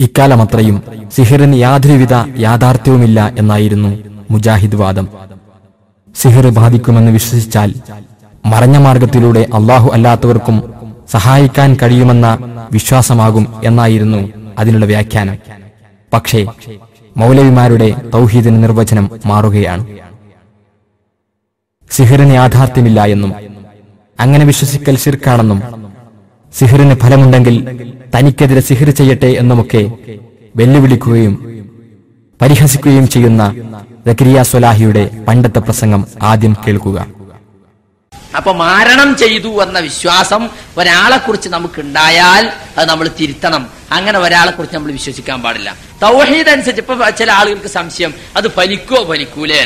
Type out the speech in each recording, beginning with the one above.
ഇക്കാലമത്രയും സിഹിറിന് യാതൊരുവിധ യാഥാർത്ഥ്യവുമില്ല എന്നായിരുന്നു മുജാഹിദ് വാദം. സിഹിർ ബാധിക്കുമെന്ന് വിശ്വസിച്ചാൽ മറഞ്ഞ മാർഗത്തിലൂടെ അള്ളാഹു അല്ലാത്തവർക്കും സഹായിക്കാൻ കഴിയുമെന്ന വിശ്വാസമാകും എന്നായിരുന്നു അതിനുള്ള വ്യാഖ്യാനം. പക്ഷേ മൗലവിമാരുടെ തൗഹീദിന് നിർവചനം മാറുകയാണ്. സിഹിറിന് യാഥാർത്ഥ്യമില്ല എന്നും അങ്ങനെ വിശ്വസിക്കൽ ശിർക്കാണെന്നും സിഹിറിന് ഫലമുണ്ടെങ്കിൽ തനിക്കെതിരെ സിഹിർ ചെയ്യട്ടെ എന്നുമൊക്കെ വെല്ലുവിളിക്കുകയും പരിഹസിക്കുകയും ചെയ്യുന്ന റക്രിയ സ്വലാഹിയുടെ പണ്ടത്തെ പ്രസംഗം ആദ്യം കേൾക്കുക. അപ്പൊ മാരണം ചെയ്തു എന്ന വിശ്വാസം ഒരാളെ കുറിച്ച് നമുക്ക് ഉണ്ടായാൽ അത് നമ്മൾ തിരുത്തണം. അങ്ങനെ ഒരാളെ കുറിച്ച് നമ്മൾ വിശ്വസിക്കാൻ പാടില്ല. തൗഹീദ് അനുസരിച്ച് ഇപ്പൊ ചില ആളുകൾക്ക് സംശയം അത് ഫലിക്കോ ഫലിക്കൂലേ?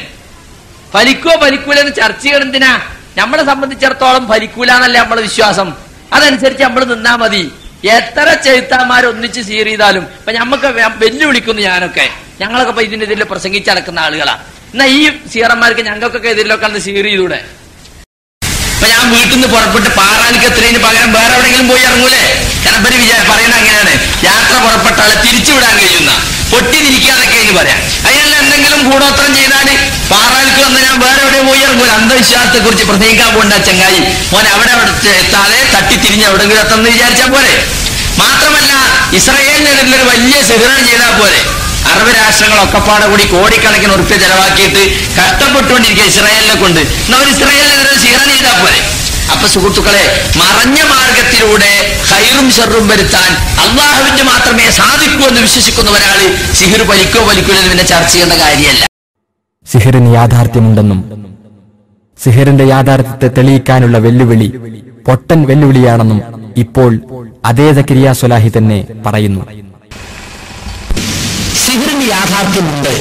ഫലിക്കോ ഫലിക്കൂലെന്ന് ചർച്ച ചെയ്യണം എന്തിനാ? നമ്മളെ സംബന്ധിച്ചിടത്തോളം ഫലിക്കൂല എന്നല്ലേ നമ്മളെ വിശ്വാസം? അതനുസരിച്ച് നമ്മൾ നിന്നാ മതി. എത്ര ചെഴുത്താന്മാർ ഒന്നിച്ച് സീർ ചെയ്താലും ഇപ്പൊ ഞമ്മക്ക് വെല്ലുവിളിക്കുന്നു ഞാനൊക്കെ. ഞങ്ങളൊക്കെ ഇതിനെതിരെ പ്രസംഗിച്ച് നടക്കുന്ന ആളുകളാ. എന്നാ ഈ സീറന്മാർക്ക് ഞങ്ങൾക്കൊക്കെ എതിരിലൊക്കെ സീർ ചെയ്തൂടെ? ഇപ്പൊ ഞാൻ വീട്ടിൽ നിന്ന് പുറപ്പെട്ട് പാറാലിക്ക് എത്രയും പകരം വേറെ എവിടെയെങ്കിലും പോയി ഇറങ്ങൂലേ? കണപ്പരി വിചാരം പറയുന്നത് അങ്ങനെയാണ്. യാത്ര പുറപ്പെട്ടാളെ തിരിച്ചുവിടാൻ കഴിയുന്ന. പൊട്ടിതിരിക്കാതൊക്കെ എന്ന് പറയാം. അതിനല്ല എന്തെങ്കിലും കൂടോത്രം ചെയ്താൽ പാറാലിക്ക് വന്ന് ഞാൻ വേറെ എവിടെ പോയി ഇറങ്ങൂല. അന്ധവിശ്വാസത്തെ കുറിച്ച് പ്രസംഗിക്കാൻ പോകണ്ട ചങ്ങായി. മോൻ അവിടെ എത്താതെ തട്ടി തിരിഞ്ഞ് എവിടെങ്കിലും എന്ന് വിചാരിച്ചാൽ പോരെ. മാത്രമല്ല ഇസ്രയേലിനെതിരെ വലിയ സിഹറം ചെയ്താൽ പോരെ. അറബ് രാഷ്ട്രങ്ങളൊക്കെ പാടെ കൂടി കോടിക്കണക്കിന് ഉറുപ്പ്യ ചെലവാക്കിയിട്ട് കഷ്ടപ്പെട്ടുകൊണ്ടിരിക്കുക ഇസ്രായേലിനെ കൊണ്ട്. ഒരു ഇസ്രായേലിനെതിരെ സിഹറം ചെയ്താൽ പോലെ അപ്പൊ സുഹൃത്തുക്കളെ മറഞ്ഞ മാർഗത്തിലൂടെ ഹൈറും ഷെറും വരുത്താൻ അള്ളാഹുവിന്റെ മാത്രമേ സാധിക്കൂ എന്ന് വിശ്വസിക്കുന്ന ഒരാൾ സിഹിർ വലിക്കോ വലിക്കോ എന്ന് പിന്നെ ചർച്ച ചെയ്യേണ്ട കാര്യമല്ല. സിഹിറിന് യാഥാർത്ഥ്യമുണ്ടെന്നും സിഹിറിന്റെ യാഥാർത്ഥ്യത്തെ തെളിയിക്കാനുള്ള വെല്ലുവിളി പൊട്ടൻ വെല്ലുവിളിയാണെന്നും ഇപ്പോൾ അതേ സ്വലാഹി തന്നെ പറയുന്നു. യാഥാർത്ഥ്യമുണ്ട്.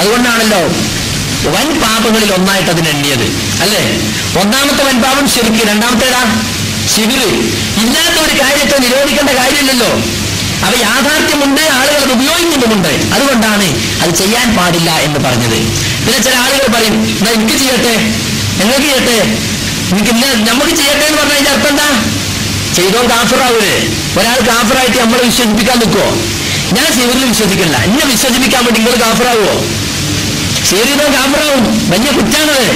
അതുകൊണ്ടാണല്ലോ വൻ പാപങ്ങളിൽ ഒന്നായിട്ട് അതിന് എണ്ണിയത്. അല്ലേ? ഒന്നാമത്തെ വൻ പാപം ശരിക്ക് രണ്ടാമത്തേതാ ശിവിര് ഇല്ലാത്ത ഒരു കാര്യത്തെ നിരോധിക്കേണ്ട കാര്യമില്ലല്ലോ. അവ യാഥാർത്ഥ്യമുണ്ട് ആളുകൾ അത് ഉപയോഗിക്കുന്നുമുണ്ട്. അതുകൊണ്ടാണ് അത് ചെയ്യാൻ പാടില്ല എന്ന് പറഞ്ഞത്. പിന്നെ ചില ആളുകൾ പറയും എന്നാ എനിക്ക് ചെയ്യട്ടെ? നിങ്ങൾക്ക് ചെയ്യട്ടെ? എനിക്ക് ഇന്ന നമുക്ക് ചെയ്യട്ടെ എന്ന് പറഞ്ഞാൽ അതിന്റെ അർത്ഥം എന്താ? ചെയ്തോ കാഫറാവൂലേ? ഒരാൾ കാഫറായിട്ട് നമ്മളെ വിശ്വസിപ്പിക്കാൻ നിൽക്കുവോ? ഞാൻ സീവറിൽ വിശ്വസിക്കില്ല. എന്നെ വിശ്വസിപ്പിക്കാൻ വേണ്ടി നിങ്ങൾ കാഫറാവോ സിവിലിനോ കാഫറാവും. വലിയ കുറ്റാണത്.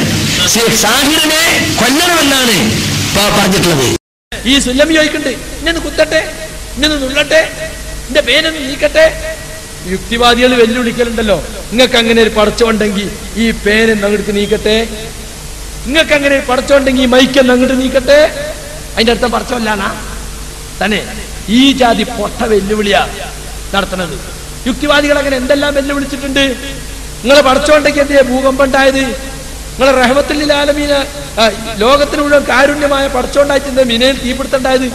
സാഹിറിനെ കൊല്ലണമെന്നാണ് പറഞ്ഞിട്ടുള്ളത്. ഈ സുല്ലം ചോദിക്കണ്ട് ഇന്നെ കുത്തട്ടെ? ഇന്നെ നുള്ളട്ടെ? എന്റെ പേനൊന്ന് നീക്കട്ടെ? യുക്തിവാദികൾ വെല്ലുവിളിക്കലുണ്ടല്ലോ. നിങ്ങൾക്ക് അങ്ങനെ ഒരു പടച്ചുണ്ടെങ്കിൽ ഈ പേന അങ്ങോട്ട് നീക്കട്ടെ? നിങ്ങൾക്ക് അങ്ങനെ ഒരു പടച്ചുണ്ടെങ്കിൽ ഈ മൈക്കെന്ന് അങ്ങോട്ട് നീക്കട്ടെ? അതിന്റെ അടുത്ത പടച്ചമല്ലാണാ തന്നെ. ഈ ജാതി പൊട്ട വെല്ലുവിളിയാ. നടത്തുന്നത്. യുക്തിവാദികൾ അങ്ങനെ എന്തെല്ലാം വെല്ലുവിളിച്ചിട്ടുണ്ട്? നിങ്ങളെ പടച്ചോണ്ടെങ്കിൽ എന്തിനാ ഭൂകമ്പം ഉണ്ടായത്? നിങ്ങളെ ആ, ലോകത്തിന് മുഴുവൻ കാരുണ്യമായ പടച്ചോണ്ടായിട്ട് മിനയിൽ തീപിടുത്തുണ്ടായത്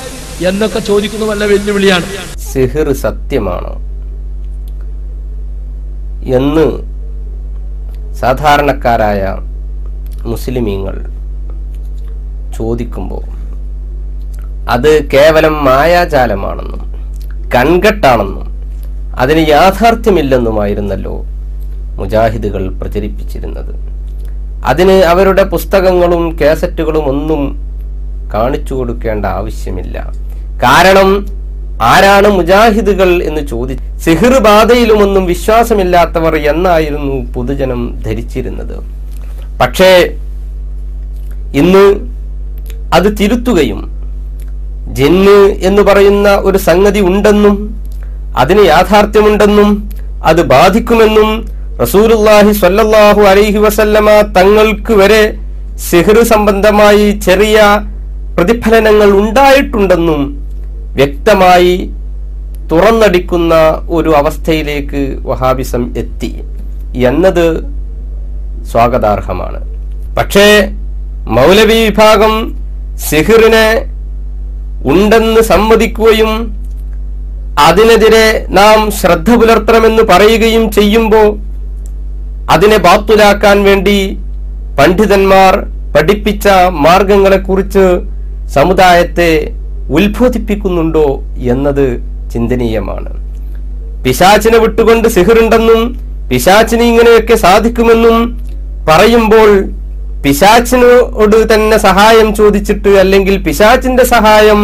എന്നൊക്കെ ചോദിക്കുന്ന വല്ല വെല്ലുവിളിയാണ്. സിഹിർ സത്യമാണോ? എന്ന് സാധാരണക്കാരായ മുസ്ലിമീങ്ങൾ ചോദിക്കുമ്പോൾ അത് കേവലം മായാജാലമാണെന്നും കൺകെട്ടാണെന്നും അതിന് യാഥാർത്ഥ്യമില്ലെന്നുമായിരുന്നല്ലോ മുജാഹിദുകൾ പ്രചരിപ്പിച്ചിരുന്നത്. അതിന് അവരുടെ പുസ്തകങ്ങളും കാസറ്റുകളും ഒന്നും കാണിച്ചു കൊടുക്കേണ്ട ആവശ്യമില്ല. കാരണം ആരാണ് മുജാഹിദുകൾ എന്ന് ചോദി സിഹിർബാധയിലുമൊന്നും വിശ്വാസമില്ലാത്തവർ എന്നായിരുന്നു പൊതുജനം ധരിച്ചിരുന്നത്. പക്ഷേ ഇന്ന് അത് തിരുത്തുകയും ജിന്ന് എന്ന് പറയുന്ന ഒരു സംഗതി ഉണ്ടെന്നും അതിന് യാഥാർത്ഥ്യമുണ്ടെന്നും അത് ബാധിക്കുമെന്നും റസൂലുള്ളാഹി സ്വല്ലല്ലാഹു അലൈഹി വസല്ലമ തങ്ങൾക്ക് വരെ സിഹിർ സംബന്ധമായി ചെറിയ പ്രതിഫലനങ്ങൾ ഉണ്ടായിട്ടുണ്ടെന്നും വ്യക്തമായി തുറന്നടിക്കുന്ന ഒരു അവസ്ഥയിലേക്ക് വഹാബിസം എത്തി എന്നത് സ്വാഗതാർഹമാണ്. പക്ഷേ മൗലവി വിഭാഗം സിഹിറിനെ ഉണ്ടെന്ന് സമ്മതിക്കുകയും അതിനെതിരെ നാം ശ്രദ്ധ പുലർത്തണമെന്ന് പറയുകയും ചെയ്യുമ്പോൾ അതിനെ ബാത്തുലാക്കാൻ വേണ്ടി പണ്ഡിതന്മാർ പഠിപ്പിച്ച മാർഗങ്ങളെക്കുറിച്ച് സമുദായത്തെ ഉത്ബോധിപ്പിക്കുന്നുണ്ടോ എന്നത് ചിന്തനീയമാണ്. പിശാച്ചിനെ വിട്ടുകൊണ്ട് സിഹിറുണ്ടെന്നും പിശാച്ചിന് ഇങ്ങനെയൊക്കെ സാധിക്കുമെന്നും പറയുമ്പോൾ പിശാച്ചിനോട് തന്നെ സഹായം ചോദിച്ചിട്ട് അല്ലെങ്കിൽ പിശാച്ചിന്റെ സഹായം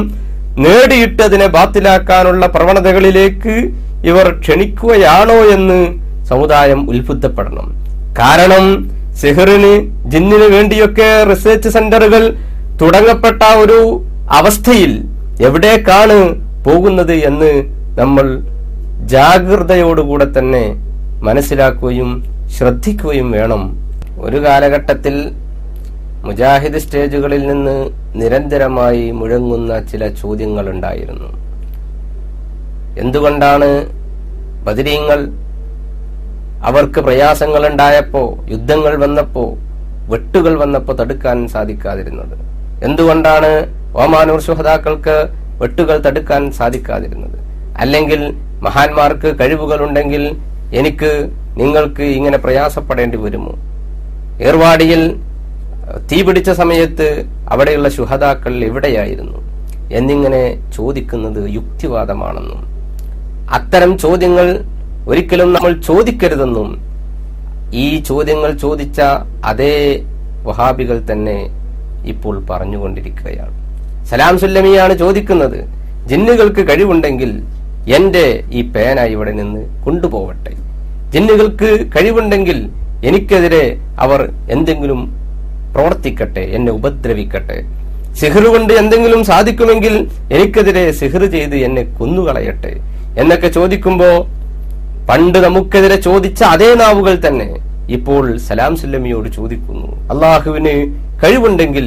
നേടിയിട്ട് അതിനെ ബാത്തിലാക്കാനുള്ള പ്രവണതകളിലേക്ക് ഇവർ ക്ഷണിക്കുകയാണോ എന്ന് സമുദായം ഉത്ബുദ്ധപ്പെടണം കാരണം സിഹറിന് ജിന്നിന് വേണ്ടിയൊക്കെ റിസർച്ച് സെന്ററുകൾ തുടങ്ങപ്പെട്ട ഒരു അവസ്ഥയിൽ എവിടേക്കാണ് പോകുന്നത് എന്ന് നമ്മൾ ജാഗ്രതയോടുകൂടെ തന്നെ മനസ്സിലാക്കുകയും ശ്രദ്ധിക്കുകയും വേണം. ഒരു കാലഘട്ടത്തിൽ മുജാഹിദ് സ്റ്റേജുകളിൽ നിന്ന് നിരന്തരമായി മുഴങ്ങുന്ന ചില ചോദ്യങ്ങളുണ്ടായിരുന്നു. എന്തുകൊണ്ടാണ് ബദരീങ്ങൾ അവർക്ക് പ്രയാസങ്ങൾ ഉണ്ടായപ്പോ യുദ്ധങ്ങൾ വന്നപ്പോ വെട്ടുകൾ വന്നപ്പോ തടുക്കാൻ സാധിക്കാതിരുന്നത്? എന്തുകൊണ്ടാണ് ഓമാനൂർ സുഹതാക്കൾക്ക് വെട്ടുകൾ തടുക്കാൻ സാധിക്കാതിരുന്നത്? അല്ലെങ്കിൽ മഹാന്മാർക്ക് കഴിവുകൾ ഉണ്ടെങ്കിൽ എനിക്ക് നിങ്ങൾക്ക് ഇങ്ങനെ പ്രയാസപ്പെടേണ്ടി വരുമോ? ഏർവാടിയിൽ തീ പിടിച്ച സമയത്ത് അവിടെയുള്ള ശുഹതാക്കൾ എവിടെയായിരുന്നു? എന്നിങ്ങനെ ചോദിക്കുന്നത് യുക്തിവാദമാണെന്നും അത്തരം ചോദ്യങ്ങൾ ഒരിക്കലും നമ്മൾ ചോദിക്കരുതെന്നും ഈ ചോദ്യങ്ങൾ ചോദിച്ച അതേ വഹാബികൾ തന്നെ ഇപ്പോൾ പറഞ്ഞുകൊണ്ടിരിക്കുകയാണ്. സലാം സുല്ലമിയാണ് ചോദിക്കുന്നത് ജിന്നുകൾക്ക് കഴിവുണ്ടെങ്കിൽ എന്റെ ഈ പേന ഇവിടെ നിന്ന് കൊണ്ടുപോവട്ടെ. ജിന്നുകൾക്ക് കഴിവുണ്ടെങ്കിൽ എനിക്കെതിരെ അവർ എന്തെങ്കിലും പ്രവർത്തിക്കട്ടെ എന്നെ ഉപദ്രവിക്കട്ടെ. സിഹർ കൊണ്ട് എന്തെങ്കിലും സാധിക്കുമെങ്കിൽ എനിക്കെതിരെ സിഹർ ചെയ്ത് എന്നെ കൊന്നുകളയട്ടെ എന്നൊക്കെ ചോദിക്കുമ്പോ പണ്ട് നമുക്കെതിരെ ചോദിച്ച അതേ നാവുകൾ തന്നെ ഇപ്പോൾ സലാം സുല്ലമിയോട് ചോദിക്കുന്നു. അള്ളാഹുവിന് കഴിവുണ്ടെങ്കിൽ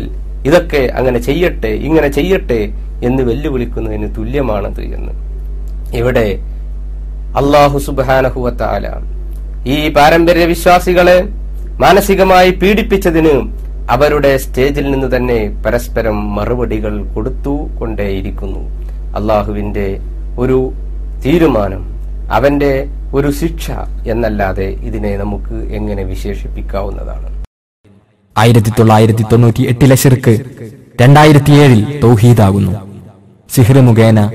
ഇതൊക്കെ അങ്ങനെ ചെയ്യട്ടെ ഇങ്ങനെ ചെയ്യട്ടെ എന്ന് വെല്ലുവിളിക്കുന്നതിന് തുല്യമാണത് എന്ന്. ഇവിടെ അള്ളാഹു സുബാനഹുവത്താല ഈ പാരമ്പര്യ വിശ്വാസികളെ മാനസികമായി പീഡിപ്പിച്ചതിന് അവരുടെ സ്റ്റേജിൽ നിന്ന് തന്നെ പരസ്പരം മറുപടികൾ കൊടുത്തു കൊണ്ടേയിരിക്കുന്നു. അള്ളാഹുവിന്റെ ഒരു തീരുമാനം അവന്റെ ഒരു ശിക്ഷ എന്നല്ലാതെ ഇതിനെ നമുക്ക് എങ്ങനെ വിശേഷിപ്പിക്കാവുന്നതാണ്? ആയിരത്തി തൊള്ളായിരത്തി തൊണ്ണൂറ്റി എട്ടിലെ ശിർക്ക് രണ്ടായിരത്തിയേഴിൽ തൗഹീദാകുന്നു. സിഹ്റ് മുഖേന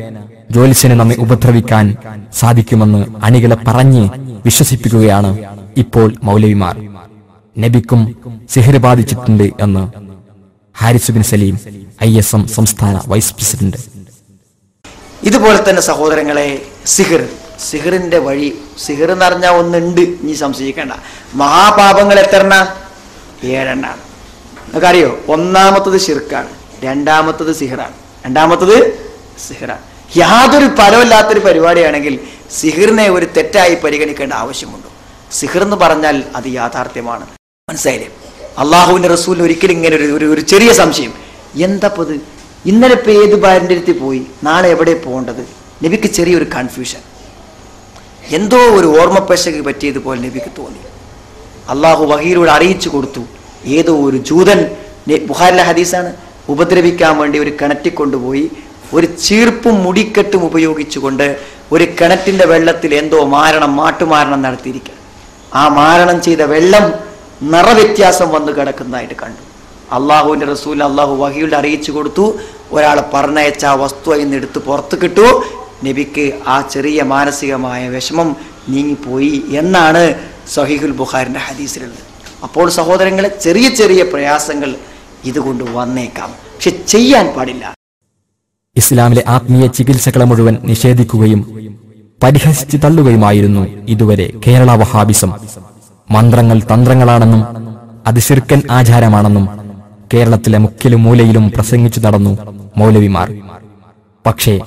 ജോലിസിനെ നമ്മെ ഉപദ്രവിക്കാൻ സാധിക്കുമെന്ന് അണികളെ പറഞ്ഞ് വിശ്വസിപ്പിക്കുകയാണ് ഇപ്പോൾ മൗലവിമാർ. നബിക്കും സിഹിർ ബാധിച്ചിട്ടുണ്ട് എന്ന് Haris bin Salim I S M സംസ്ഥാന വൈസ് പ്രസിഡന്റ്. ഇതുപോലെ തന്നെ സഹോദരങ്ങളെ സിഹിർ. സിഹിറിന്റെ വഴി സിഹിർ എന്ന് പറഞ്ഞാൽ ഒന്നുണ്ട്. നീ സംശയിക്കേണ്ട. മഹാപാപങ്ങൾ എത്രണ്ണ? ഏഴെണ്ണാണ് നമുക്കറിയോ ഒന്നാമത്തത് ഷിർക്കാണ് രണ്ടാമത്തത് സിഹിറാണ്. രണ്ടാമത്തത് സിഹിറാണ്. യാതൊരു ഫലമില്ലാത്തൊരു പരിപാടിയാണെങ്കിൽ സിഹിറിനെ ഒരു തെറ്റായി പരിഗണിക്കേണ്ട ആവശ്യമുണ്ടോ. സിഹിർ എന്ന് പറഞ്ഞാൽ അത് യാഥാർത്ഥ്യമാണ്. മനസ്സിലായില്ലേ? അള്ളാഹുവിന്റെ റസൂലിന് ഒരിക്കലും ഇങ്ങനെ ഒരു ഒരു- ചെറിയ സംശയം. എന്തപ്പത് ഇന്നലെ ഇപ്പൊ ഏത് ഭാര്യന്റെ അടുത്ത് പോയി? നാളെ എവിടെ പോകേണ്ടത്? നബിക്ക് ചെറിയൊരു കൺഫ്യൂഷൻ എന്തോ ഒരു ഓർമ്മപ്പശക്ക് പറ്റിയതുപോലെ നബിക്ക് തോന്നി. അള്ളാഹു വഹീലൂടെ അറിയിച്ചു കൊടുത്തു. ഏതോ ഒരു ജൂതൻ ബുഹാരിലെ ഹദീസാണ്. ഉപദ്രവിക്കാൻ വേണ്ടി ഒരു കിണറ്റിൽ കൊണ്ടുപോയി ഒരു ചീർപ്പും മുടിക്കെട്ടും ഉപയോഗിച്ചുകൊണ്ട് ഒരു കിണറ്റിന്റെ വെള്ളത്തിൽ എന്തോ മാരണം മാട്ടുമാരണം നടത്തിയിരിക്കുക ആ മാരണം ചെയ്ത വെള്ളം നിറവ്യത്യാസം വന്നു കിടക്കുന്നതായിട്ട് കണ്ടു. അള്ളാഹുവിന്റെ റസൂൽ അള്ളാഹു വഹിയുടെ അറിയിച്ചു കൊടുത്തു. ഒരാൾ പറഞ്ഞയച്ച ആ വസ്തു അതിൽ നിന്ന് എടുത്ത് പുറത്ത് കിട്ടു. നബിക്ക് ആ ചെറിയ മാനസികമായ വിഷമം നീങ്ങിപ്പോയി എന്നാണ് സഹീഹുൽ ബുഖാരിന്റെ ഹദീസിലുള്ളത്. അപ്പോൾ സഹോദരങ്ങളെ ചെറിയ ചെറിയ പ്രയാസങ്ങൾ ഇതുകൊണ്ട് വന്നേക്കാം. പക്ഷെ ചെയ്യാൻ പാടില്ല. ഇസ്ലാമിലെ ആത്മീയ ചികിത്സകളെ മുഴുവൻ നിഷേധിക്കുകയും പരിഹസിച്ച് തള്ളുകയുമായിരുന്നു ഇതുവരെ കേരള വഹാബിസം. മന്ത്രങ്ങൾ തന്ത്രങ്ങളാണെന്നും അത് ശിർക്കൻ ആചാരമാണെന്നും കേരളത്തിലെ മുക്കിലും മൂലയിലും പ്രസംഗിച്ചു നടന്നു മൗലവിമാർ. പക്ഷേ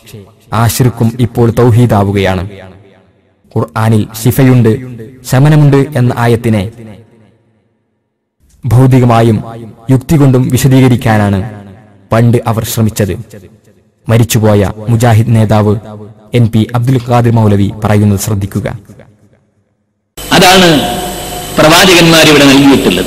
ആ ശിർക്കും ഇപ്പോൾ തൗഹീദാവുകയാണ്. ഖുർആാനിൽ ശിഫയുണ്ട് ശമനമുണ്ട് എന്ന ആയത്തിനെ ഭൗതികമായും യുക്തി കൊണ്ടും വിശദീകരിക്കാനാണ് പണ്ട് അവർ ശ്രമിച്ചത്. മരിച്ചുപോയ മുജാഹിദ് നേതാവ് എൻ പി അബ്ദുൽ ഖാദിർ മൗലവി പറയുന്നത് ശ്രദ്ധിക്കുക. അതാണ് പ്രവാചകന്മാർ ഇവിടെ നൽകിയിട്ടുള്ളത്.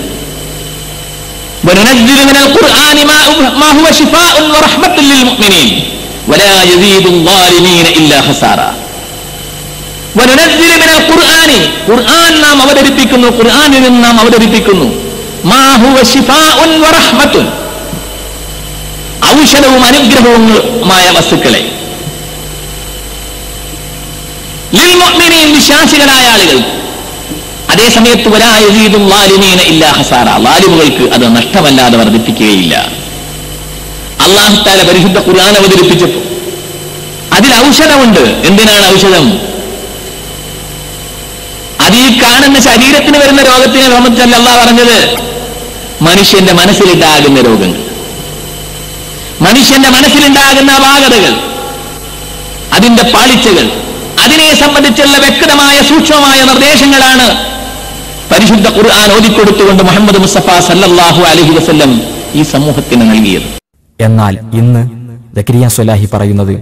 ഖുർആൻ നാം അവതരിപ്പിക്കുന്നു ഖുർആനിൽ നിന്ന് നാം അവതരിപ്പിക്കുന്നു. ഔഷധവും അനുഗ്രഹവുമായ വസ്തുക്കളെ. വിശ്വാസികളായ ആളുകൾ അതേ സമയത്ത് വലായീതും ലാലിമീന ഇല്ലാ ഹസാറ ലാലിമുകൾക്ക് അത് നഷ്ടമല്ലാതെ വർദ്ധിപ്പിക്കുകയില്ല. അള്ളാഹുത്താല പരിശുദ്ധ ഖുർആൻ അവതരിപ്പിച്ചപ്പോൾ അതിൽ ഔഷധമുണ്ട്. എന്തിനാണ് ഔഷധം? അത് ഈ കാണുന്ന ശരീരത്തിന് വരുന്ന രോഗത്തിനെ സംബന്ധിച്ചല്ല അള്ളാഹ് പറഞ്ഞത്. മനുഷ്യന്റെ മനസ്സിലുണ്ടാകുന്ന രോഗങ്ങൾ. മനുഷ്യന്റെ മനസ്സിലുണ്ടാകുന്ന അപാകതകൾ. അതിന്റെ പാളിച്ചകൾ. അതിനെ സംബന്ധിച്ചുള്ള വ്യക്തമായ സൂക്ഷ്മമായ നിർദ്ദേശങ്ങളാണ് പരിശുദ്ധ ഖുർആൻ ഓതിക്കൊടുത്തുകൊണ്ട് മുഹമ്മദ് മുസ്തഫ സല്ലല്ലാഹു അലഹി വസ്ല്ലം ഈ സമൂഹത്തിന് നൽകിയത്. എന്നാൽ ഇന്ന് ദക്കരിയ സ്വലാഹി പറയുന്നത്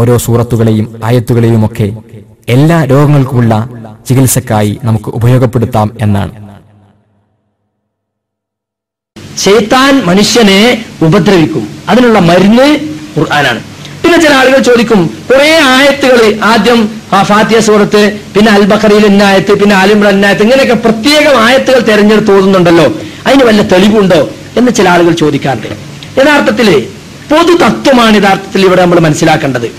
ഓരോ സൂറത്തുകളെയും ആയത്തുകളെയും ഒക്കെ എല്ലാ രോഗങ്ങൾക്കുമുള്ള ചികിത്സക്കായി നമുക്ക് ഉപയോഗപ്പെടുത്താം എന്നാണ്. ചേത്താൻ മനുഷ്യനെ ഉപദ്രവിക്കും. അതിനുള്ള മരുന്ന് ഖുർആനാണ്. പിന്നെ ചില ആളുകൾ ചോദിക്കും കുറെ ആയത്തുകൾ ആദ്യം ഫാത്തിയ സൂറത്ത് പിന്നെ അൽ ബക്കറിയിൽ ഇന്നായത്ത് പിന്നെ ആലിമ്ര ഇന്നായത്ത് ഇങ്ങനെയൊക്കെ പ്രത്യേകം ആയത്തുകൾ തെരഞ്ഞെടുത്ത് ഓതുന്നുണ്ടല്ലോ. അതിന് വല്ല തെളിവുണ്ടോ എന്ന് ചില ആളുകൾ ചോദിക്കാറുണ്ട്. യഥാർത്ഥത്തിൽ പൊതു തത്വമാണ് യഥാർത്ഥത്തിൽ ഇവിടെ നമ്മൾ മനസ്സിലാക്കേണ്ടത്.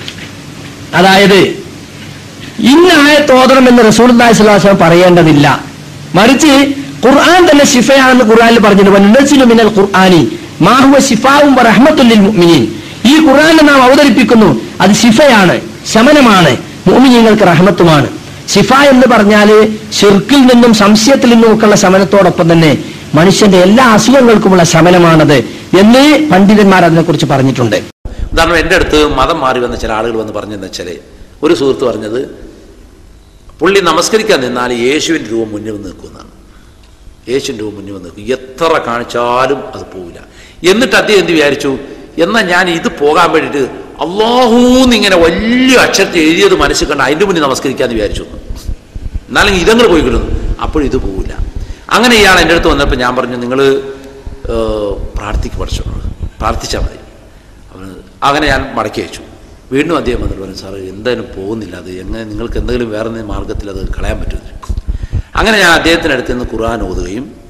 അതായത് ഇന്ന ആയത്ത് ഓതണം എന്ന് റസൂൽ സ്വലാസ്ലം പറയേണ്ടതില്ല. മറിച്ച് ഖുർആൻ തന്നെ ഷിഫയാണെന്ന് ഖുർആനിൽ പറഞ്ഞിട്ടുണ്ട്. ഖുർആനി മാഹുവ ഷിഫാവും ഈ ഖുർആനെ നാം അവതരിപ്പിക്കുന്നു. അത് ശിഫയാണ് ശമനമാണ് മുഅ്മിനീങ്ങൾക്ക് റഹ്മത്തുമാണ്. ശിഫ എന്ന് പറഞ്ഞാൽ ഷിർക്കിൽ നിന്നും സംശയത്തിൽ നിന്നുമൊക്കെയുള്ള ശമനത്തോടൊപ്പം തന്നെ മനുഷ്യന്റെ എല്ലാ അസുഖങ്ങൾക്കുമുള്ള ശമനമാണത് എന്ന് പണ്ഡിതന്മാർ അതിനെക്കുറിച്ച് പറഞ്ഞിട്ടുണ്ട്. ഉദാഹരണം എന്റെ അടുത്ത് മതം മാറി വന്ന ചില ആളുകൾ വന്ന് പറഞ്ഞെന്ന് വെച്ചാൽ ഒരു സുഹൃത്ത് പറഞ്ഞത് പുള്ളി നമസ്കരിക്കാൻ നിന്നാൽ യേശുവിന്റെ രൂപം മുന്നിൽ വന്ന് നിൽക്കുമെന്നാണ് യേശുവിന്റെ രൂപം മുന്നിൽ വന്ന് നിൽക്കും. എത്ര കാണിച്ചാലും അത് പോവില്ല. എന്നിട്ട് അദ്ദേഹം എന്ത് വിചാരിച്ചു? എന്നാൽ ഞാൻ ഇത് പോകാൻ വേണ്ടിയിട്ട് അള്ളാഹൂന്നിങ്ങനെ വലിയ അക്ഷരത്തിൽ എഴുതിയത് മനസ്സിൽ കണ്ട് അതിന്റെ മുന്നിൽ നമസ്കരിക്കാമെന്ന് വിചാരിച്ചു. എന്നാലും ഇതങ്ങൾ പോയി കിട്ടുന്നു. അപ്പോഴും ഇത് പോവില്ല. അങ്ങനെ ഇയാൾ എന്റെ അടുത്ത് വന്നപ്പോൾ ഞാൻ പറഞ്ഞു നിങ്ങൾ പ്രാർത്ഥിക്ക് പഠിച്ചോളൂ. പ്രാർത്ഥിച്ചാൽ മതി. അങ്ങനെ ഞാൻ മടക്കി അയച്ചു. വീണ്ടും അദ്ദേഹം വന്നിട്ട് പറഞ്ഞു സാറ് എന്തായാലും പോകുന്നില്ല. അത് എങ്ങനെ നിങ്ങൾക്ക് എന്തെങ്കിലും വേറെ മാർഗത്തിൽ അത് കളയാൻ പറ്റുമെന്ന് അങ്ങനെ ഞാൻ അദ്ദേഹത്തിന്റെ അടുത്ത് നിന്ന് ഖുർആൻ ഓതുകയും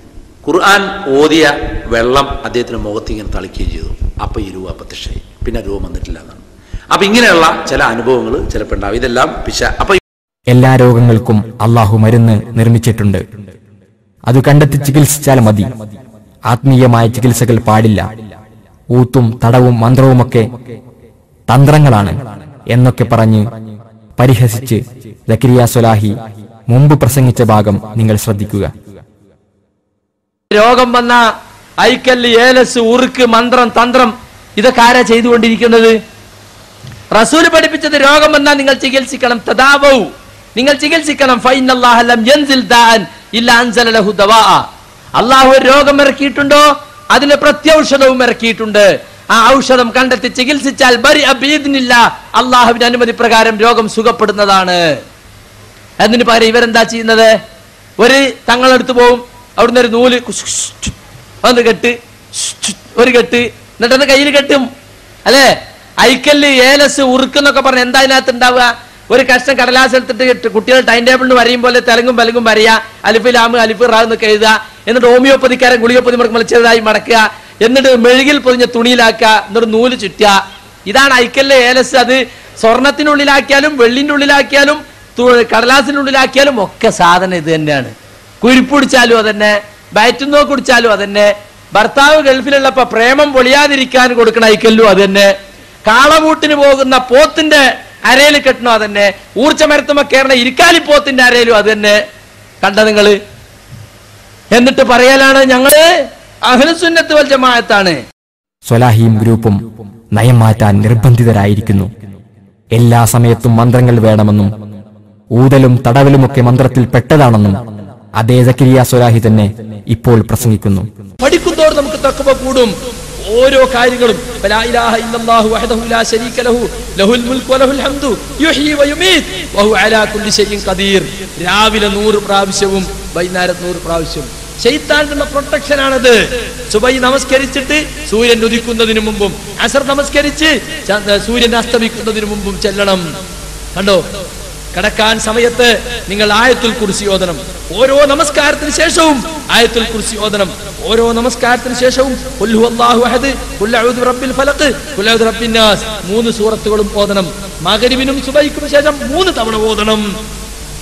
ഖുർആൻ ഓതിയ വെള്ളം അദ്ദേഹത്തിന്റെ മുഖത്ത് ഇങ്ങനെ തളിക്കുകയും ചെയ്തു. അപ്പം ഈ രൂപ പ്രത്യക്ഷമായി പിന്നെ രൂപം വന്നിട്ടില്ല എന്നാണ്. അപ്പം ഇങ്ങനെയുള്ള ചില അനുഭവങ്ങൾ ചിലപ്പോൾ ഉണ്ടാവും. ഇതെല്ലാം പിശ അപ്പം എല്ലാ രോഗങ്ങൾക്കും അള്ളാഹു മരുന്ന് നിർമ്മിച്ചിട്ടുണ്ട്. അത് കണ്ടെത്തി ചികിത്സിച്ചാൽ മതി. ആത്മീയമായ ചികിത്സകൾ പാടില്ല. ഊത്തും തടവും മന്ത്രവുമൊക്കെ തന്ത്രങ്ങളാണ് എന്നൊക്കെ പറഞ്ഞ് പരിഹസിച്ച് ദക്കരിയ സൊലാഹി മുമ്പ് പ്രസംഗിച്ച ഭാഗം നിങ്ങൾ ശ്രദ്ധിക്കുക. രോഗം വന്ന ഐക്കല്ല് ഏലസ് ഉറുക്ക് മന്ത്രം തന്ത്രം ഇതൊക്കെ ആരാ ചെയ്തുകൊണ്ടിരിക്കുന്നത്? റസൂൽ പഠിപ്പിച്ചത് രോഗം വന്നാൽ നിങ്ങൾ ചികിത്സിക്കണം. തദാവൗ. നിങ്ങൾ ചികിത്സിക്കണം. അള്ളാഹു രോഗം ഇറക്കിയിട്ടുണ്ടോ? അതിന് പ്രത്യൗഷധവും ഇറക്കിയിട്ടുണ്ട്. ആ ഔഷധം കണ്ടെത്തി ചികിത്സിച്ചാൽ ബരി അള്ളാഹുവിന്റെ അനുമതി പ്രകാരം രോഗം സുഖപ്പെടുന്നതാണ്. അതിന് പകരം ഇവരെന്താ ചെയ്യുന്നത്? ഒരു തങ്ങളെടുത്ത് പോവും. അവിടുന്ന് ഒരു നൂൽ ഒന്ന് കെട്ട്. ഒരു കെട്ട്. എന്നിട്ട് ഒന്ന് കയ്യിൽ കെട്ടും. അല്ലേ? ഐക്കല്ല് ഏലസ് ഉറുക്കെന്നൊക്കെ പറഞ്ഞ് എന്താ അതിനകത്ത് ഉണ്ടാവുക? ഒരു കഷ്ണം കടലാസ് എടുത്തിട്ട് കുട്ടികൾ ടൈം ടേബിളിന് വരയും പോലെ തെലുങ്കും പലുങ്കും വരയുക അലിഫ് ലാമ് അലിഫ് റാവ് എന്നൊക്കെ എഴുതുക. എന്നിട്ട് ഹോമിയോപ്പതിക്കാരൻ ഗുളികപ്പൊതി മുടക്കുമ്പോൾ ചെറുതായി മടക്കുക. എന്നിട്ട് മെഴുകിൽ പൊതിഞ്ഞ തുണിയിലാക്കുക. എന്നിട്ട് നൂൽ ചുറ്റുക. ഇതാണ് ഐക്കല്ല് ഏലസ്. അത് സ്വർണത്തിനുള്ളിലാക്കിയാലും വെള്ളിന്റെ ഉള്ളിലാക്കിയാലും കടലാസിനുള്ളിലാക്കിയാലും ഒക്കെ സാധനം ഇത് തന്നെയാണ്. കുരിപ്പിടിച്ചാലും അതന്നെ ബയറ്റുന്നോ കുടിച്ചാലും അതന്നെ ഭർത്താവ് ഗൾഫിലുള്ളപ്പോ പ്രേമം പൊളിയാതിരിക്കാൻ കൊടുക്കണ ഐക്കല്ലും അതന്നെ കാളവൂട്ടിന് പോകുന്ന പോത്തിന്റെ അരയിൽ കെട്ടണോ അതന്നെ ഊർച്ചമരത്തുമ്പോ കയറണ ഇരിക്കാലി പോത്തിന്റെ അരയിലും അതന്നെ. കണ്ട നിങ്ങൾ? എന്നിട്ട് പറയലാണ് ഞങ്ങൾ അഹ്ലുസുന്നത്ത് വൽ ജമാഅത്താണ്. സ്വലാഹിയും ഗ്രൂപ്പും നയം മാറ്റാൻ നിർബന്ധിതരായിരിക്കുന്നു. എല്ലാ സമയത്തും മന്ത്രങ്ങൾ വേണമെന്നും ഊതലും തടവലുമൊക്കെ മന്ത്രത്തിൽ പെട്ടതാണെന്നും അതേ സക്കരിയ സ്വലാഹി തന്നെ ഇപ്പോൾ പ്രസംഗിക്കുന്നു. പഠിക്കുന്നതോട് നമുക്ക് തക്കവ കൂടും. ഓരോ കാര്യങ്ങളും. രാവിലെ നൂറ് പ്രാവശ്യവും വൈകുന്നേരം നൂറ് പ്രാവശ്യവും. ശൈത്താനുള്ള പ്രൊട്ടക്ഷൻ ആണത് സുബൈ നമസ്കരിച്ചിട്ട് സൂര്യൻ ഉദിക്കുന്നതിന് മുമ്പും അസർ നമസ്കരിച്ച് സൂര്യൻ അസ്തമിക്കുന്നതിന് മുമ്പും ചെല്ലണം. കണ്ടോ? കിടക്കാൻ സമയത്ത് നിങ്ങൾ ആയത്തുൽ കുറിച്ച് ഓതണം. ഓരോ നമസ്കാരത്തിന് ശേഷവും ആയത്തുൽ കുറിച്ച് ഓതണം. ഓരോ നമസ്കാരത്തിന് ശേഷവും അഊദു ബിറബ്ബിൻ മൂന്ന് സൂറത്തുകളും ഓതണം. മഗ്രിബിനും സുബൈക്കും ശേഷം മൂന്ന് തവണ ഓതണം.